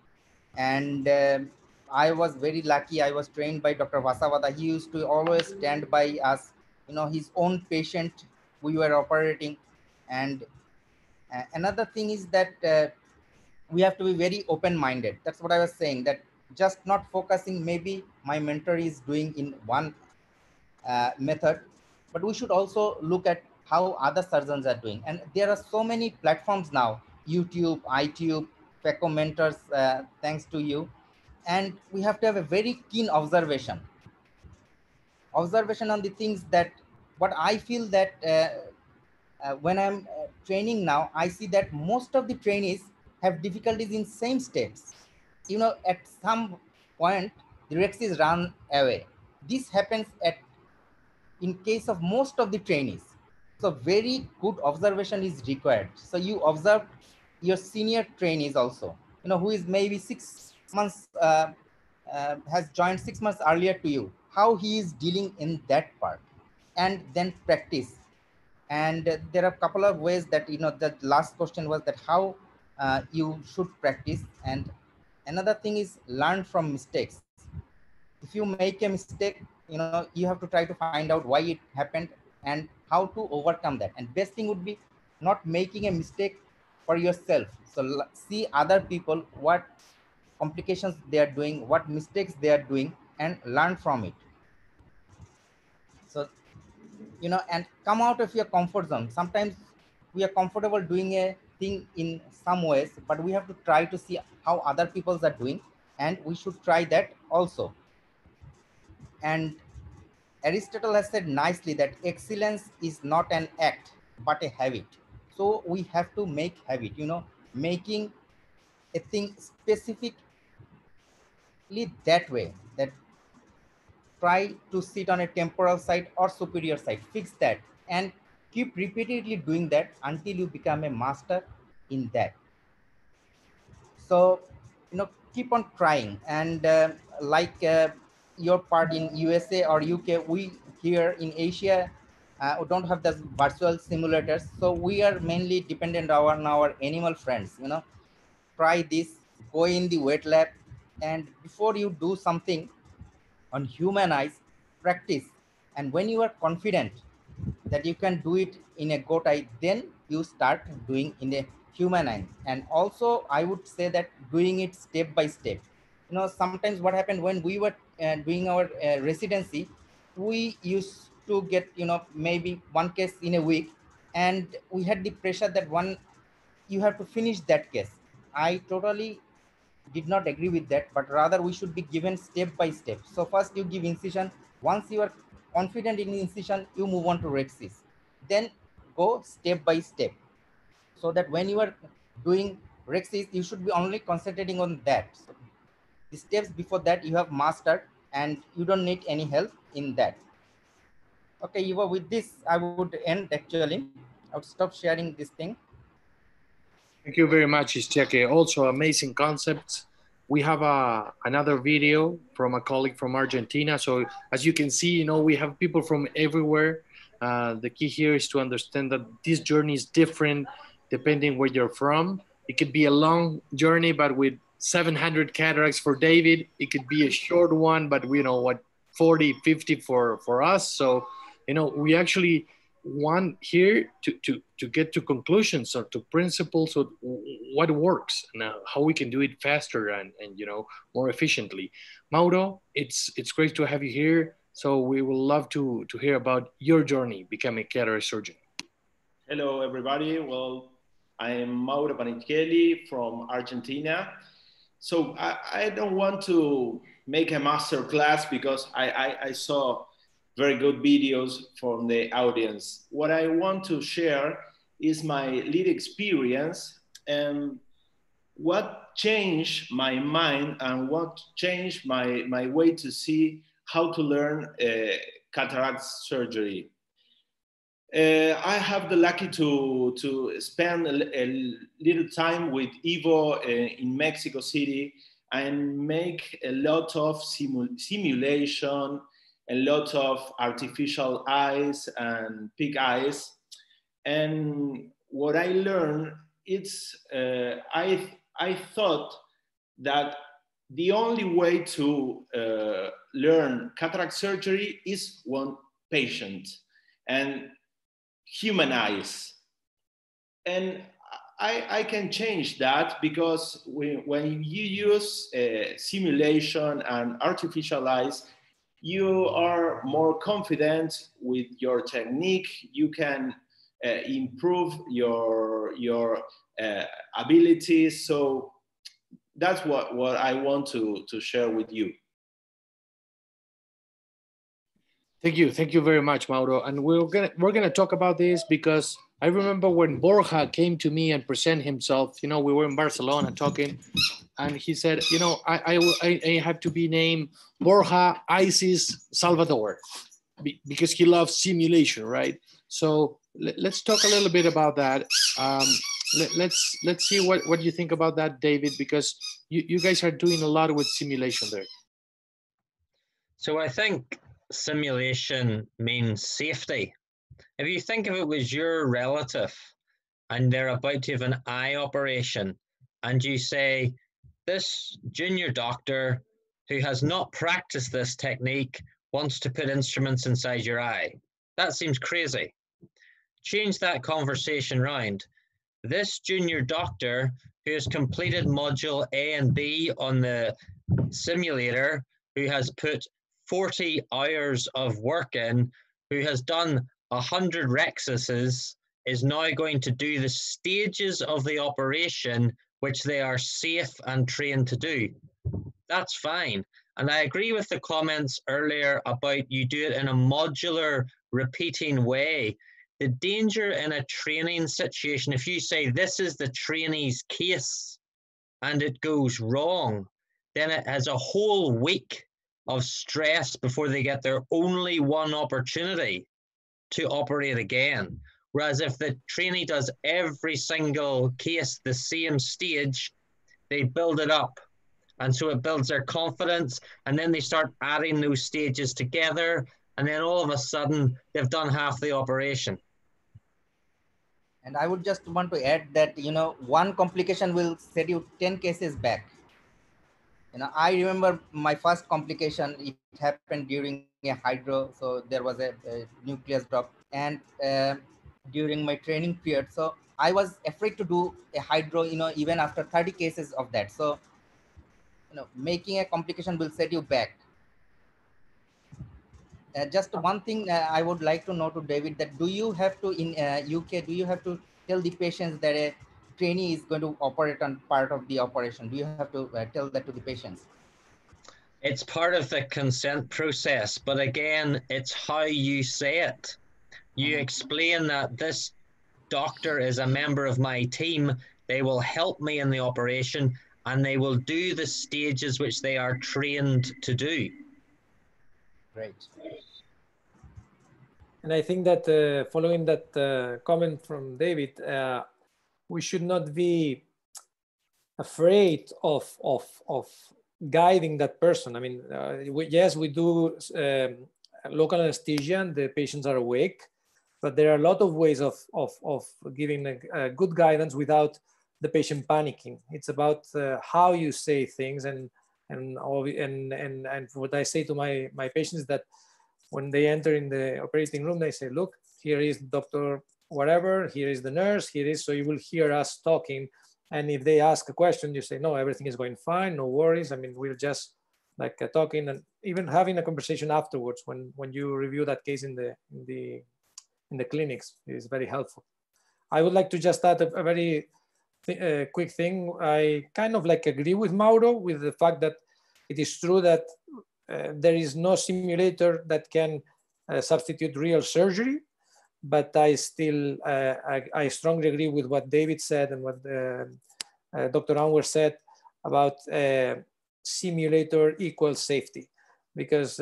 and uh, I was very lucky. I was trained by Dr. Vasavada. He used to always stand by us. You know, his own patient we were operating. And uh, another thing is that uh, we have to be very open-minded. That's what I was saying. That just not focusing. Maybe my mentor is doing in one uh, method, but we should also look at how other surgeons are doing. And there are so many platforms now: YouTube, Eyetube, mentors, uh, thanks to you. And we have to have a very keen observation. Observation on the things that, what I feel that uh, uh, when I'm uh, training now, I see that most of the trainees have difficulties in same steps. you know, at some point, the rhexes run away. This happens at in case of most of the trainees. So very good observation is required. So you observe your senior trainees also, you know, who is maybe six months, uh, uh, has joined six months earlier to you, how he is dealing in that part and then practice. And uh, there are a couple of ways that, you know, the last question was that how uh, you should practice. And another thing is learn from mistakes. If you make a mistake, you know, you have to try to find out why it happened and how to overcome that. And best thing would be not making a mistake for yourself. So see other people, what complications they are doing, what mistakes they are doing and learn from it. So, you know, and come out of your comfort zone. Sometimes we are comfortable doing a thing in some ways, but we have to try to see how other peoples are doing and we should try that also. And Aristotle has said nicely that excellence is not an act, but a habit. So we have to make habit, you know, making a thing specifically that way, that try to sit on a temporal side or superior side, fix that and keep repeatedly doing that until you become a master in that. So, you know, keep on trying and uh, like uh, your part in USA or UK, we here in Asia uh, don't have the virtual simulators. So we are mainly dependent on our animal friends, you know, try this, go in the wet lab and before you do something on human eyes, practice. And when you are confident that you can do it in a goat eye, then you start doing in a human eye. And also I would say that doing it step by step. You know, sometimes what happened when we were uh, doing our uh, residency, we used to get, you know, maybe one case in a week. And we had the pressure that one, you have to finish that case. I totally did not agree with that, but rather we should be given step by step. So first you give incision. Once you are confident in incision, you move on to rhexis. Then go step by step. So that when you are doing rhexis, you should be only concentrating on that. So the steps before that you have mastered and you don't need any help in that. Okay, you were with this, I would end actually. I would stop sharing this thing. Thank you very much, Ishtiaque. Also amazing concepts. We have a, another video from a colleague from Argentina. So as you can see, you know, we have people from everywhere. Uh, the key here is to understand that this journey is different depending where you're from. It could be a long journey, but with 700 cataracts for David. It could be a short one, but we know what 40, 50 for, for us. So, you know, we actually want here to, to, to get to conclusions or to principles of what works and uh, how we can do it faster and, and, you know, more efficiently. Mauro, it's, it's great to have you here. So we will love to, to hear about your journey becoming a cataract surgeon. Hello, everybody. Well, I am Mauro Panichelli from Argentina so I, I, don't want to make a master class because I, I, I, saw very good videos from the audience. What I want to share is my lead experience and what changed my mind and what changed my, my way to see how to learn uh, cataract surgery. Uh, I have the lucky to, to spend a, a little time with Ivo uh, in Mexico City and make a lot of simu simulation, a lot of artificial eyes and pig eyes. And what I learned, it's, uh, I, I thought that the only way to uh, learn cataract surgery is one patient. And human eyes. And I, I can change that because when, when you use uh, simulation and artificial eyes, you are more confident with your technique. You can uh, improve your, your uh, abilities. So that's what, what I want to, to share with you. Thank you, thank you very much, Mauro. And we're gonna we're gonna talk about this because I remember when Borja came to me and present himself. You know, we were in Barcelona talking, and he said, you know, I, I, I have to be named Borja Isis Salvador because he loves simulation, right? So let, us talk a little bit about that. Um, let, us let's, let's see what, what you think about that, David, because you, you guys are doing a lot with simulation there. So I think simulation means safety. If you think of it was your relative and they're about to have an eye operation, and you say, This junior doctor who has not practiced this technique wants to put instruments inside your eye. That seems crazy. Change that conversation round. This junior doctor who has completed module A and B on the simulator, who has put 40 hours of work in, who has done 100 rexuses, is now going to do the stages of the operation which they are safe and trained to do. That's fine. And I agree with the comments earlier about you do it in a modular, repeating way. The danger in a training situation, if you say this is the trainee's case and it goes wrong, then it has a whole week of stress before they get their only one opportunity to operate again. Whereas if the trainee does every single case the same stage, they build it up. And so it builds their confidence. And then they start adding those stages together. And then all of a sudden, they've done half the operation. And I would just want to add that, you know, one complication will set you 10 cases back. You know, I remember my first complication, it happened during a hydro. So there was a, a nucleus drop. And uh, during my training period. So I was afraid to do a hydro, you know, even after 30 cases of that. So, you know, making a complication will set you back. Uh, just one thing uh, I would like to know to David that do you have to in UK, uh, do you have to tell the patients that a trainee is going to operate on part of the operation? Do you have to uh, tell that to the patients? It's part of the consent process, but again, it's how you say it you explain that this doctor is a member of my team, they will help me in the operation and they will do the stages which they are trained to do. Great. And I think that uh, following that uh, comment from David, uh, we should not be afraid of, of, of guiding that person. I mean, uh, we, yes, we do um, local anesthesia and the patients are awake, but there are a lot of ways of, of, of giving a, a good guidance without the patient panicking. It's about uh, how you say things and, and, and, and, and what I say to my, my patients is that when they enter in the operating room, they say, look, here is Dr. Whatever, here is the nurse, here is, so you will hear us talking. And if they ask a question, you say, no, everything is going fine, no worries. I mean, we're just like uh, talking and even having a conversation afterwards when, when you review that case in the, in the in the clinics is very helpful. I would like to just add a, a very th uh, quick thing. I kind of like agree with Mauro with the fact that it is true that uh, there is no simulator that can uh, substitute real surgery, but I still, uh, I, I, strongly agree with what David said and what uh, uh, Dr. Anwer said about simulator equals safety, because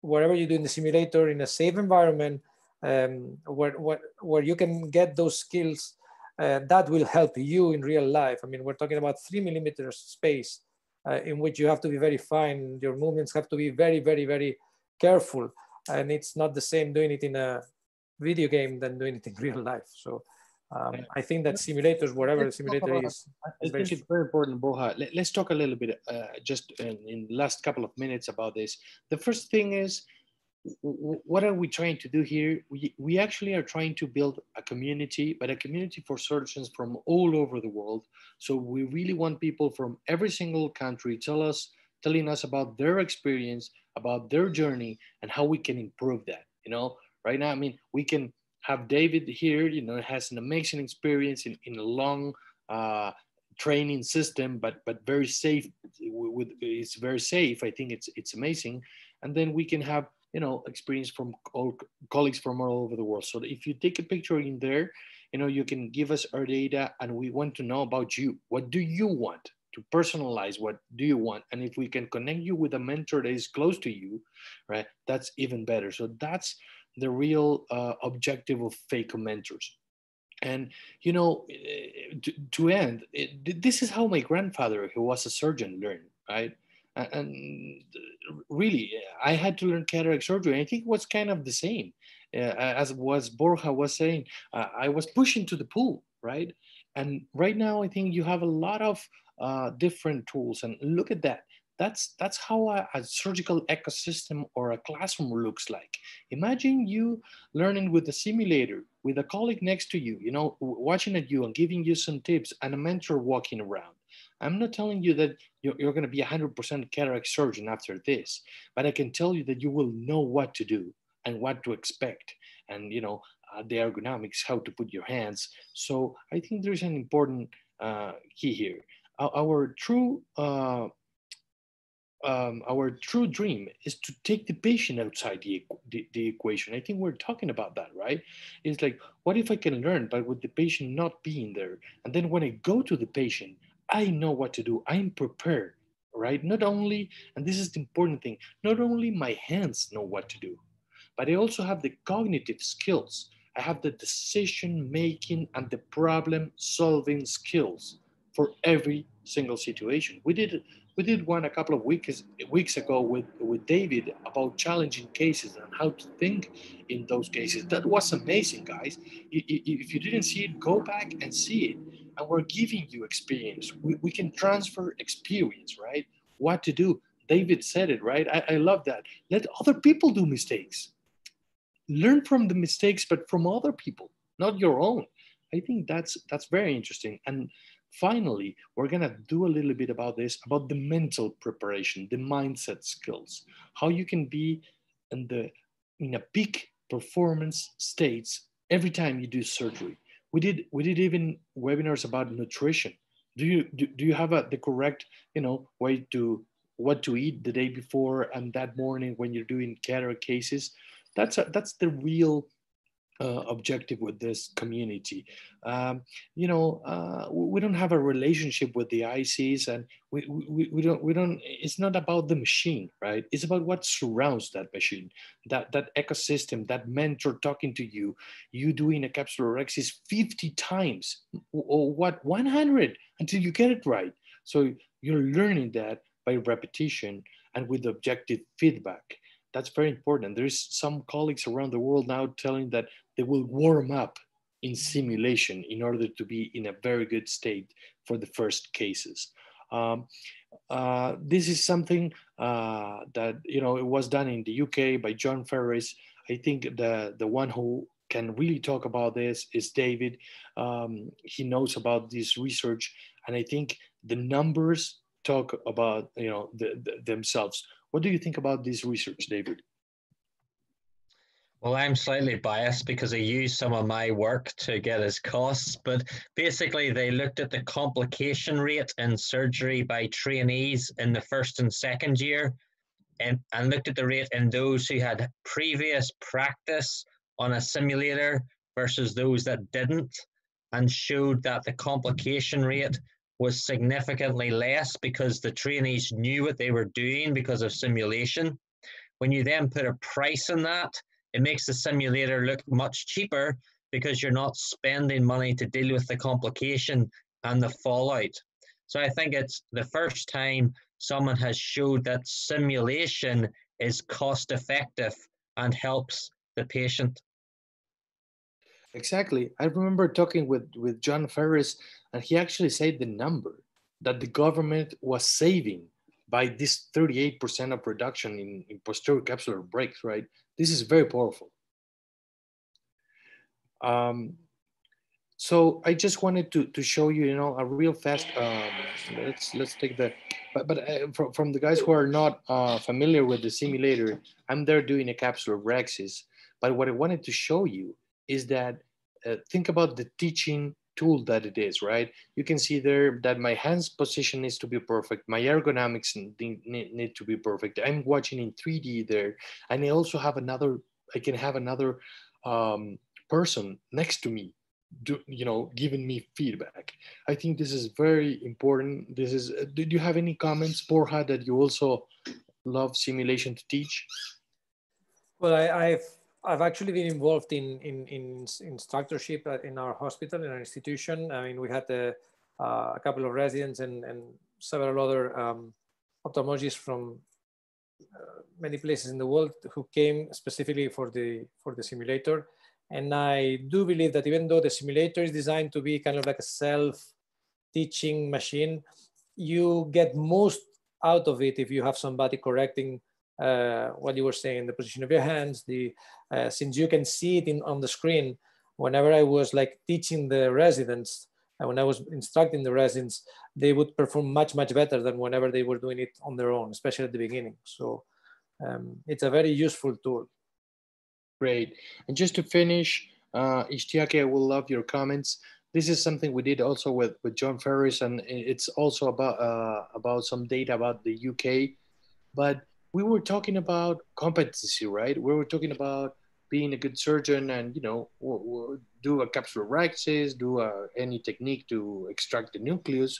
whatever you do in the simulator in a safe environment, um, where, where, where you can get those skills uh, that will help you in real life. I mean, we're talking about three millimeters space uh, in which you have to be very fine. Your movements have to be very, very, very careful. And it's not the same doing it in a video game than doing it in real life. So um, I think that simulators, whatever the simulator is, I think it's very important, Borja. Let, us talk a little bit, uh, just in, in the last couple of minutes about this. The first thing is what are we trying to do here? We, we actually are trying to build a community, but a community for surgeons from all over the world. So we really want people from every single country tell us, telling us about their experience, about their journey, and how we can improve that. You know, right now, I mean, we can have David here. You know, has an amazing experience in, in a long uh, training system, but but very safe. With it's very safe. I think it's it's amazing. And then we can have you know, experience from all colleagues from all over the world. So if you take a picture in there, you know, you can give us our data and we want to know about you. What do you want? to personalize what do you want. And if we can connect you with a mentor that is close to you, right, that's even better. So that's the real uh, objective of Phaco Mentors. And you know, eh, to, to end, it, this is how my grandfather, who was a surgeon, learned, right? And really, I had to learn cataract surgery. I think it was kind of the same, uh, as was Borja was saying. Uh, I was pushing to the pool, right? And right now, I think you have a lot of uh, different tools. And look at that. That's that's how a, a, surgical ecosystem or a classroom looks like. Imagine you learning with a simulator, with a colleague next to you, you know, watching at you and giving you some tips, and a mentor walking around. I'm not telling you that you're, you're going to be a 100% cataract surgeon after this, but I can tell you that you will know what to do and what to expect, and you know uh, the ergonomics, how to put your hands. So I think there's an important uh, key here. Our, our true uh, um, our true dream is to take the patient outside the, the, the, equation. I think we're talking about that, right? It's like, what if I can learn, but with the patient not being there? And then when I go to the patient, I know what to do. I'm prepared, right? Not only, and this is the important thing, not only my hands know what to do, but I also have the cognitive skills. I have the decision making and the problem solving skills for every single situation. We did we did one a couple of weeks weeks ago with with David about challenging cases and how to think in those cases. That was amazing, guys. If you didn't see it, go back and see it. And we're giving you experience. We, we can transfer experience, right? What to do. David said it, right? I, I love that. Let other people do mistakes. Learn from the mistakes, but from other people, not your own. I think that's that's very interesting. And Finally, we're going to do a little bit about this, about the mental preparation, the mindset skills, how you can be in the in a peak performance states every time you do surgery. We did we did even webinars about nutrition. Do you do, do you have a, the correct you know way to what to eat the day before and that morning when you're doing cataract cases? That's a, that's the real uh, objective with this community. Um, you know, uh, we don't have a relationship with the ICs, and we, we, we don't we don't. It's not about the machine, right? It's about what surrounds that machine, that that ecosystem, that mentor talking to you, you doing a capsulorhexis 50 times or what 100 until you get it right. So you're learning that by repetition and with objective feedback that's very important. There's some colleagues around the world now telling that they will warm up in simulation in order to be in a very good state for the first cases. Um, uh, this is something uh, that you know it was done in the UK by John Ferris. I think the the one who can really talk about this is David. Um, he knows about this research, and I think the numbers talk about you know the, the, themselves. What do you think about this research, David? Well, I'm slightly biased because I used some of my work to get his costs, but basically they looked at the complication rate in surgery by trainees in the first and second year and, and looked at the rate in those who had previous practice on a simulator versus those that didn't and showed that the complication rate was significantly less because the trainees knew what they were doing because of simulation. When you then put a price on that, it makes the simulator look much cheaper because you're not spending money to deal with the complication and the fallout. So I think it's the first time someone has showed that simulation is cost effective and helps the patient. Exactly. I remember talking with, with John Ferris, and he actually said the number that the government was saving by this 38% of reduction in, in posterior capsular breaks, right? This is very powerful. Um, so I just wanted to, to show you, you know, a real fast, um, let's, let's take the, but, but uh, from, from the guys who are not uh, familiar with the simulator, I'm there doing a capsulorhexis. But what I wanted to show you is that uh, think about the teaching tool that it is, right? You can see there that my hands position needs to be perfect. My ergonomics need, to be perfect. I'm watching in 3D there. And I also have another, I can have another um, person next to me do, you know, giving me feedback. I think this is very important. This is, uh, did you have any comments, Borja, that you also love simulation to teach? Well, I, have I've actually been involved in, in, in instructorship in our hospital, in our institution. I mean, we had a, uh, a couple of residents and, and several other um, ophthalmologists from uh, many places in the world who came specifically for the, for the simulator. And I do believe that even though the simulator is designed to be kind of like a self-teaching machine, you get most out of it if you have somebody correcting uh, what you were saying, the position of your hands, the uh, since you can see it in, on the screen. Whenever I was like teaching the residents, and when I was instructing the residents, they would perform much much better than whenever they were doing it on their own, especially at the beginning. So um, it's a very useful tool. Great. And just to finish, uh, Ishtiaque, I will love your comments. This is something we did also with, with John Ferris, and it's also about uh, about some data about the UK. But we were talking about competency, right? We were talking about being a good surgeon and, you know, do a capsulorhexis, do a, uh, any technique to extract the nucleus.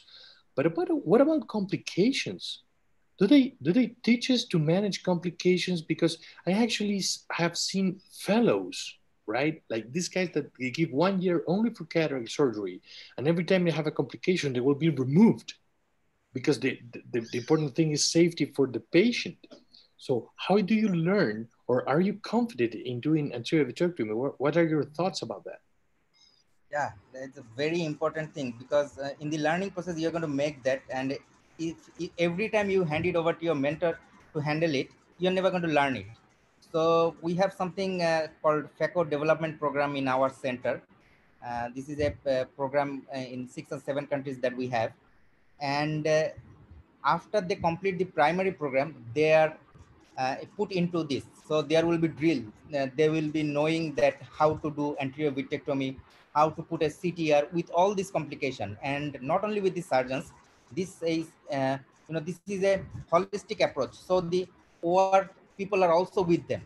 But about, what about complications? Do they, do they teach us to manage complications? Because I actually have seen fellows right? Like these guys that they give one year only for cataract surgery, and every time they have a complication, they will be removed because the, the, the, important thing is safety for the patient. So how do you learn or are you confident in doing anterior vitrectomy? What, what are your thoughts about that? Yeah, that's a very important thing because uh, in the learning process, you're going to make that. And if, if, every time you hand it over to your mentor to handle it, you're never going to learn it. So we have something uh, called Phaco development program in our center. Uh, this is a, uh, program uh, in six or seven countries that we have. And uh, after they complete the primary program, they are uh, put into this. So there will be drill. Uh, they will be knowing that how to do anterior vitrectomy, how to put a CTR with all this complication. And not only with the surgeons, this is, uh, you know, this is a holistic approach. So the OR people are also with them.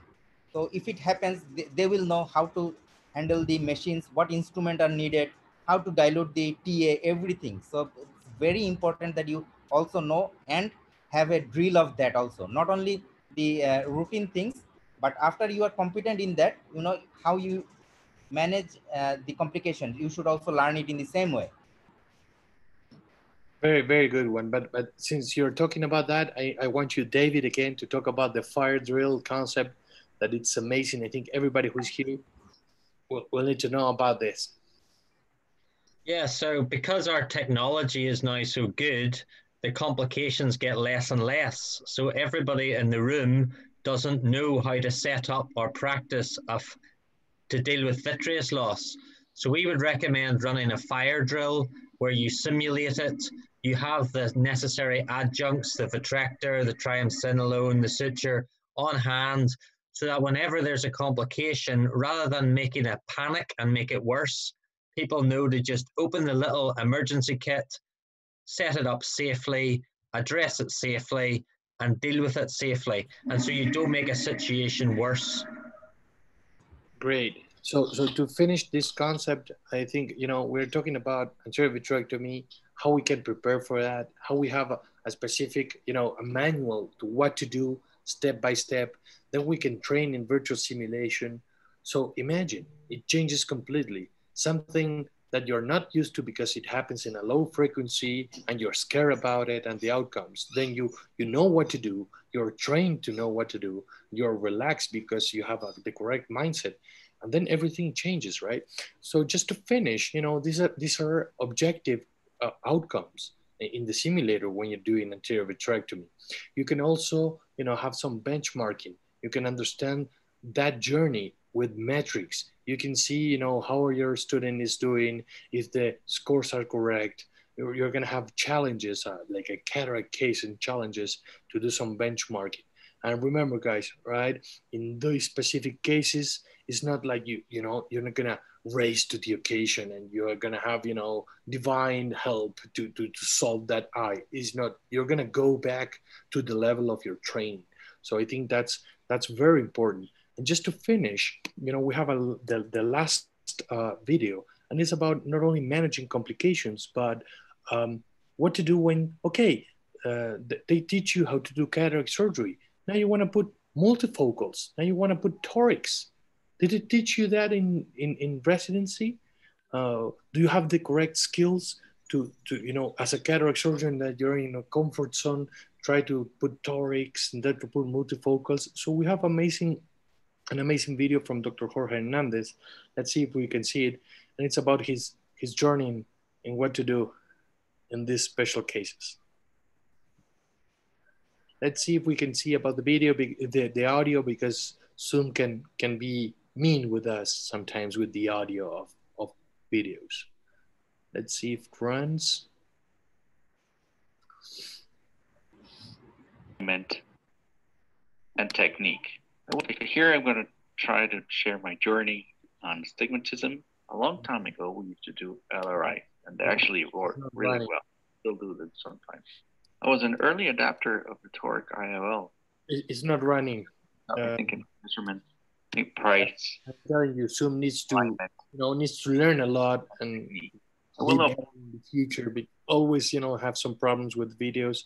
So if it happens, they, they will know how to handle the machines, what instrument are needed, how to dilute the TA, everything. So it's very important that you also know and have a drill of that also. Not only the uh, routine things but after you are competent in that you know how you manage uh, the complications you should also learn it in the same way. Very very good one but but since you're talking about that i, I want you david again to talk about the fire drill concept that it's amazing. I think everybody who's here will, will need to know about this. Yeah so because our technology is now so good the complications get less and less. So everybody in the room doesn't know how to set up or practice of, to deal with vitreous loss. So we would recommend running a fire drill where you simulate it. You have the necessary adjuncts, the vitrector, the triamcinolone, the suture on hand, so that whenever there's a complication, rather than making a panic and make it worse, people know to just open the little emergency kit, set it up safely, address it safely, and deal with it safely. And so you don't make a situation worse. Great. So, so to finish this concept, I think, you know, we're talking about anterior vitrectomy, how we can prepare for that, how we have a, a specific, you know, a manual to what to do step by step. Then we can train in virtual simulation. So imagine it changes completely. Something that you're not used to because it happens in a low frequency and you're scared about it and the outcomes. Then you you know what to do. You're trained to know what to do. You're relaxed because you have a, the correct mindset. And then everything changes right? So just to finish you know these are these are objective uh, outcomes in the simulator when you're doing anterior vitrectomy. You can also you know have some benchmarking. You can understand that journey with metrics. You can see you know how your student is doing if the scores are correct. You're, going to have challenges uh, like a cataract case and challenges to do some benchmarking. And remember guys right in those specific cases it's not like you you know you're not going to raise to the occasion and you're going to have you know divine help to, to, to solve that eye. Is not you're going to go back to the level of your training. So i think that's that's very important and just to finish, you know, we have a, the, the last uh, video and it's about not only managing complications, but um, what to do when, okay, uh, they teach you how to do cataract surgery. Now you want to put multifocals. Now you want to put torics. Did it teach you that in, in, in residency? Uh, do you have the correct skills to, to, you know, as a cataract surgeon that you're in a comfort zone, try to put torics and then to put multifocals. So we have amazing, an amazing video from Dr. Jorge Hernandez. Let's see if we can see it. And it's about his, his journey in what to do in these special cases. Let's see if we can see about the video, the, the audio, because Zoom can, can be mean with us sometimes with the audio of, of videos. Let's see if it runs. And technique. Here I'm going to try to share my journey on stigmatism. A long time ago, we used to do LRI, and they actually worked really well. Still do this sometimes. I was an early adapter of the toric IOL. It's not running. I'm uh, thinking measurement, think price. I'm telling you, Zoom needs to, you know, needs to learn a lot and will in the future. But always, you know, have some problems with videos.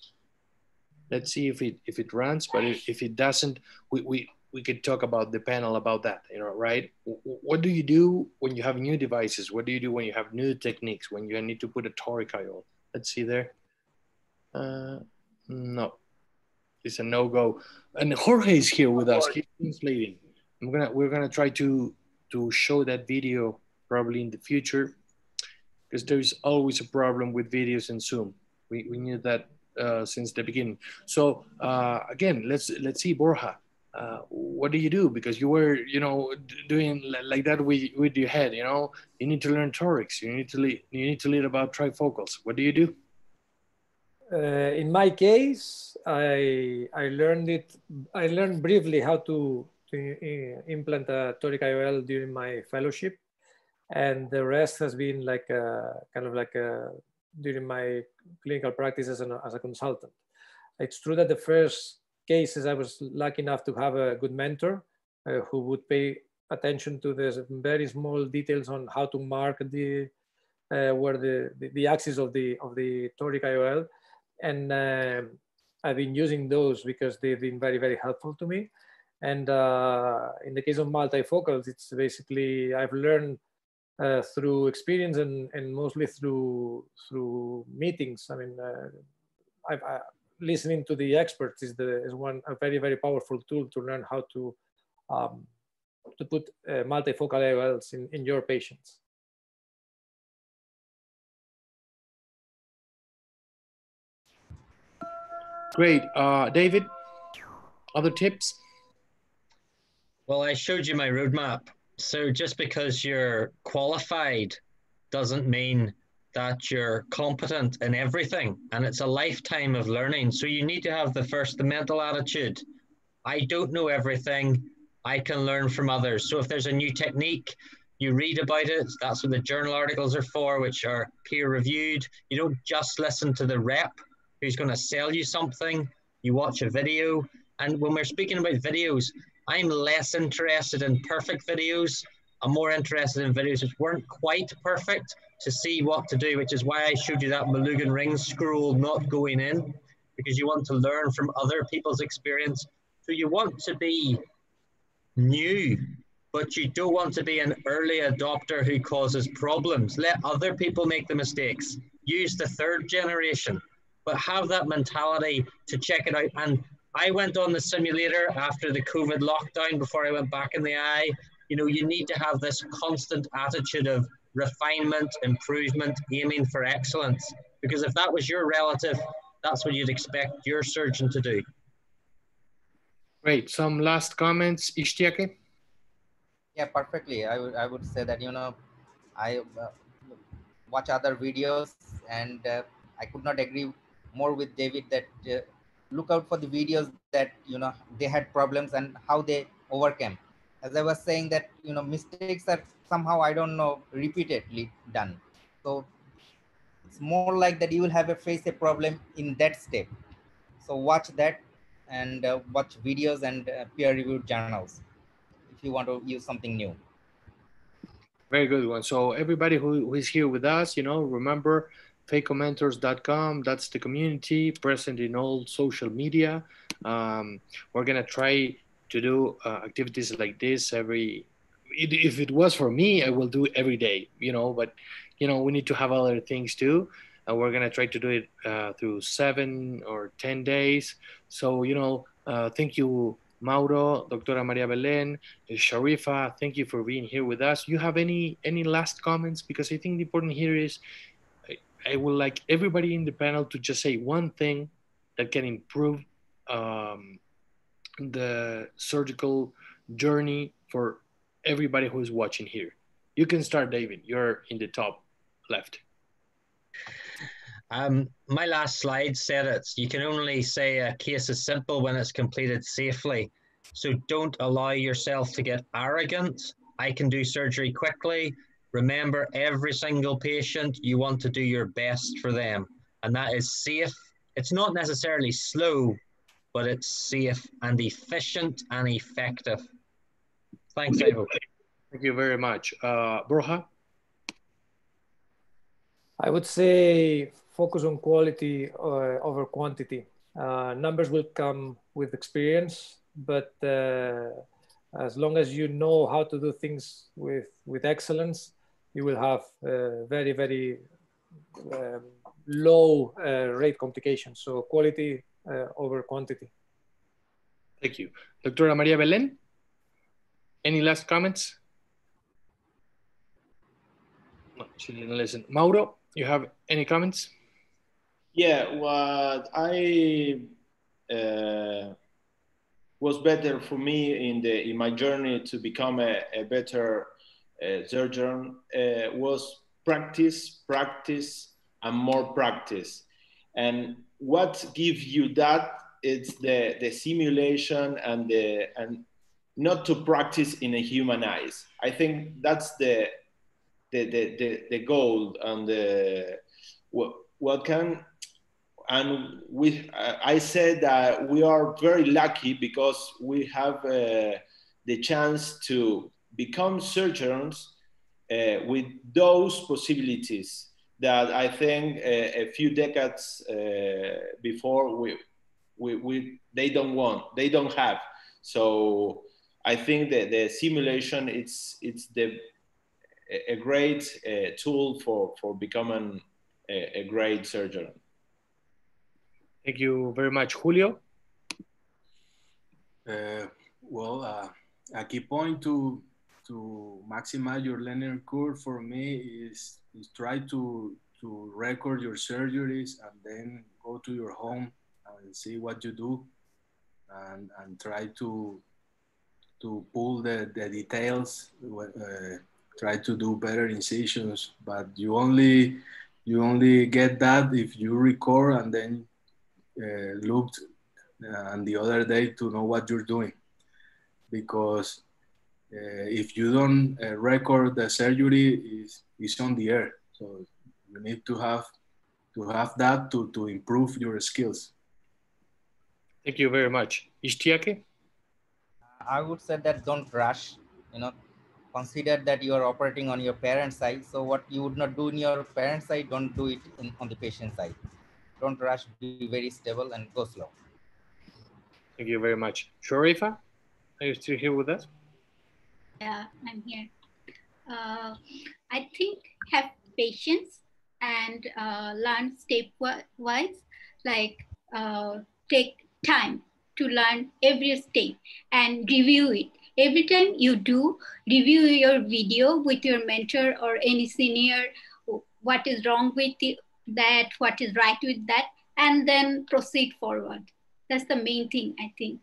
Let's see if it if it runs. But if, if it doesn't, we, we we could talk about the panel about that. You know, right? What do you do when you have new devices? What do you do when you have new techniques? When you need to put a toric IOL? Let's see there. Uh, no, it's a no go. And Jorge is here with us. He's translating. I'm gonna we're gonna try to to show that video probably in the future because there's always a problem with videos in Zoom. We, we knew that uh, since the beginning. So uh, again, let's let's see Borja. Uh, what do you do? Because you were, you know, doing like that with, with your head. You know, you need to learn torics. You need to lead. You need to lead about trifocals. What do you do? Uh, in my case, I I learned it. I learned briefly how to to uh, implant a toric IOL during my fellowship and the rest has been like a, kind of like a, during my clinical practice as, an, as a consultant. It's true that the first cases I was lucky enough to have a good mentor uh, who would pay attention to the very small details on how to mark the uh, where the, the, the axis of the of the toric IOL, and uh, I've been using those because they've been very very helpful to me. And uh, in the case of multifocals, it's basically I've learned uh, through experience and, and mostly through through meetings. I mean, uh, I've, I, listening to the experts is the is one a very very powerful tool to learn how to um, to put uh, multifocal IOLs in, in your patients. Great, uh, David. Other tips? Well, I showed you my roadmap so just because you're qualified doesn't mean that you're competent in everything and it's a lifetime of learning. So you need to have the first the mental attitude. I don't know everything. I can learn from others. So if there's a new technique you read about it. That's what the journal articles are for which are peer reviewed you don't just listen to the rep who's going to sell you something. You watch a video. And when we're speaking about videos I'm less interested in perfect videos. I'm more interested in videos which weren't quite perfect to see what to do, which is why I showed you that Malyugin ring scroll not going in, because you want to learn from other people's experience. So you want to be new, but you don't want to be an early adopter who causes problems. Let other people make the mistakes. Use the third generation, but have that mentality to check it out and I went on the simulator after the COVID lockdown before I went back in the eye. You know, you need to have this constant attitude of refinement, improvement, aiming for excellence. Because if that was your relative, that's what you'd expect your surgeon to do. Great. Some last comments, Ishtiaque? Yeah, perfectly. I would I would say that you know, I uh, watch other videos and uh, I could not agree more with David that uh, look out for the videos that you know they had problems and how they overcame as i was saying that you know mistakes are somehow i don't know repeatedly done so it's more like that you will have a face a problem in that step so watch that and uh, watch videos and uh, peer reviewed journals if you want to use something new Very good one. So everybody who, who is here with us, you know, remember phacomentors.com. That's the community present in all social media. Um, we're gonna try to do uh, activities like this every. If it was for me, I will do every day. You know, but you know, we need to have other things too, and we're gonna try to do it uh, through seven or ten days. So you know, uh, thank you. Mauro, Doctora Maria Belen, Sharifa, thank you for being here with us. You have any any last comments? Because I think the important here is I, I would like everybody in the panel to just say one thing that can improve um, the surgical journey for everybody who is watching here. You can start, David. You're in the top left. Um, my last slide said it. You can only say a case is simple when it's completed safely. So don't allow yourself to get arrogant. I can do surgery quickly. Remember, every single patient, you want to do your best for them. And that is safe. It's not necessarily slow, but it's safe and efficient and effective. Thanks, Ivo. Thank you very much. Uh, Borja? I would say focus on quality uh, over quantity. Uh, numbers will come with experience, but uh, as long as you know how to do things with, with excellence, you will have uh, very, very um, low uh, rate complications. So quality over quantity. Thank you. Doctora Maria Belen, any last comments? No, she didn't listen. Mauro, you have any comments? Yeah, what I uh, was better for me in the in my journey to become a, a better uh, surgeon uh, was practice, practice, and more practice. And what gives you that? It's the the simulation and the and not to practice in a human eyes. I think that's the the the the, the goal and the what what can and we I said that we are very lucky because we have uh, the chance to become surgeons uh, with those possibilities that I think uh, a few decades uh, before we, we, we they don't want they don't have so I think that the simulation it's it's the a great uh, tool for for becoming a, a great surgeon. Thank you very much, Julio. Uh, well, uh, a key point to to maximize your learning curve for me is is try to to record your surgeries and then go to your home and see what you do and and try to to pull the, the details uh, try to do better incisions. But you only you only get that if you record and then uh, looked uh, and the other day to know what you're doing. Because uh, if you don't uh, record the surgery is is on the air so you need to have to have that to, to improve your skills thank you very much Ishtiaque i would say that don't rush you know consider that you are operating on your parent side so what you would not do in your parent side don't do it in, on the patient side don't rush, be very stable and go slow. Thank you very much. Sharifa, are you still here with us? Yeah, I'm here. Uh, I think have patience and uh, learn stepwise, like uh, take time to learn every step and review it. Every time you do, review your video with your mentor or any senior, what is wrong with that, what is right with that, and then proceed forward. That's the main thing, I think.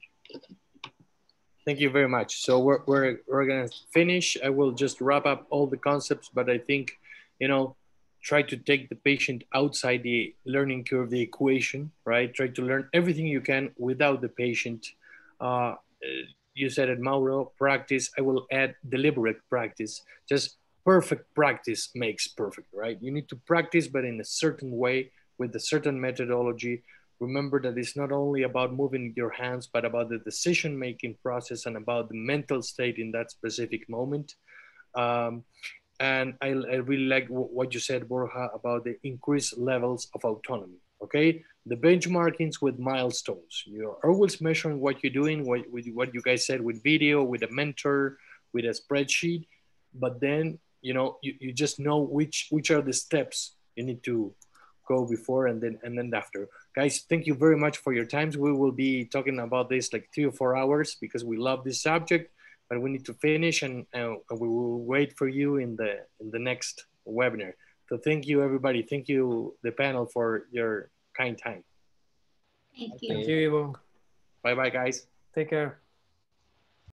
Thank you very much. So we're, we're, we're going to finish. I will just wrap up all the concepts, but I think, you know, try to take the patient outside the learning curve, the equation, right? Try to learn everything you can without the patient. Uh, you said it, Mauro, practice. I will add deliberate practice. Just perfect practice makes perfect, right? You need to practice, but in a certain way with a certain methodology. Remember that it's not only about moving your hands, but about the decision making process and about the mental state in that specific moment. Um, and I, I really like what you said, Borja, about the increased levels of autonomy. Okay, the benchmarkings with milestones. You're always measuring what you're doing, what, what you guys said with video, with a mentor, with a spreadsheet, but then you know you, you just know which which are the steps you need to go before and then and then after. Guys, thank you very much for your times. We will be talking about this like three or four hours because we love this subject but we need to finish and, and we will wait for you in the in the next webinar. So thank you everybody. Thank you the panel for your kind time. Thank you. Thank you, Bye bye guys. Take care.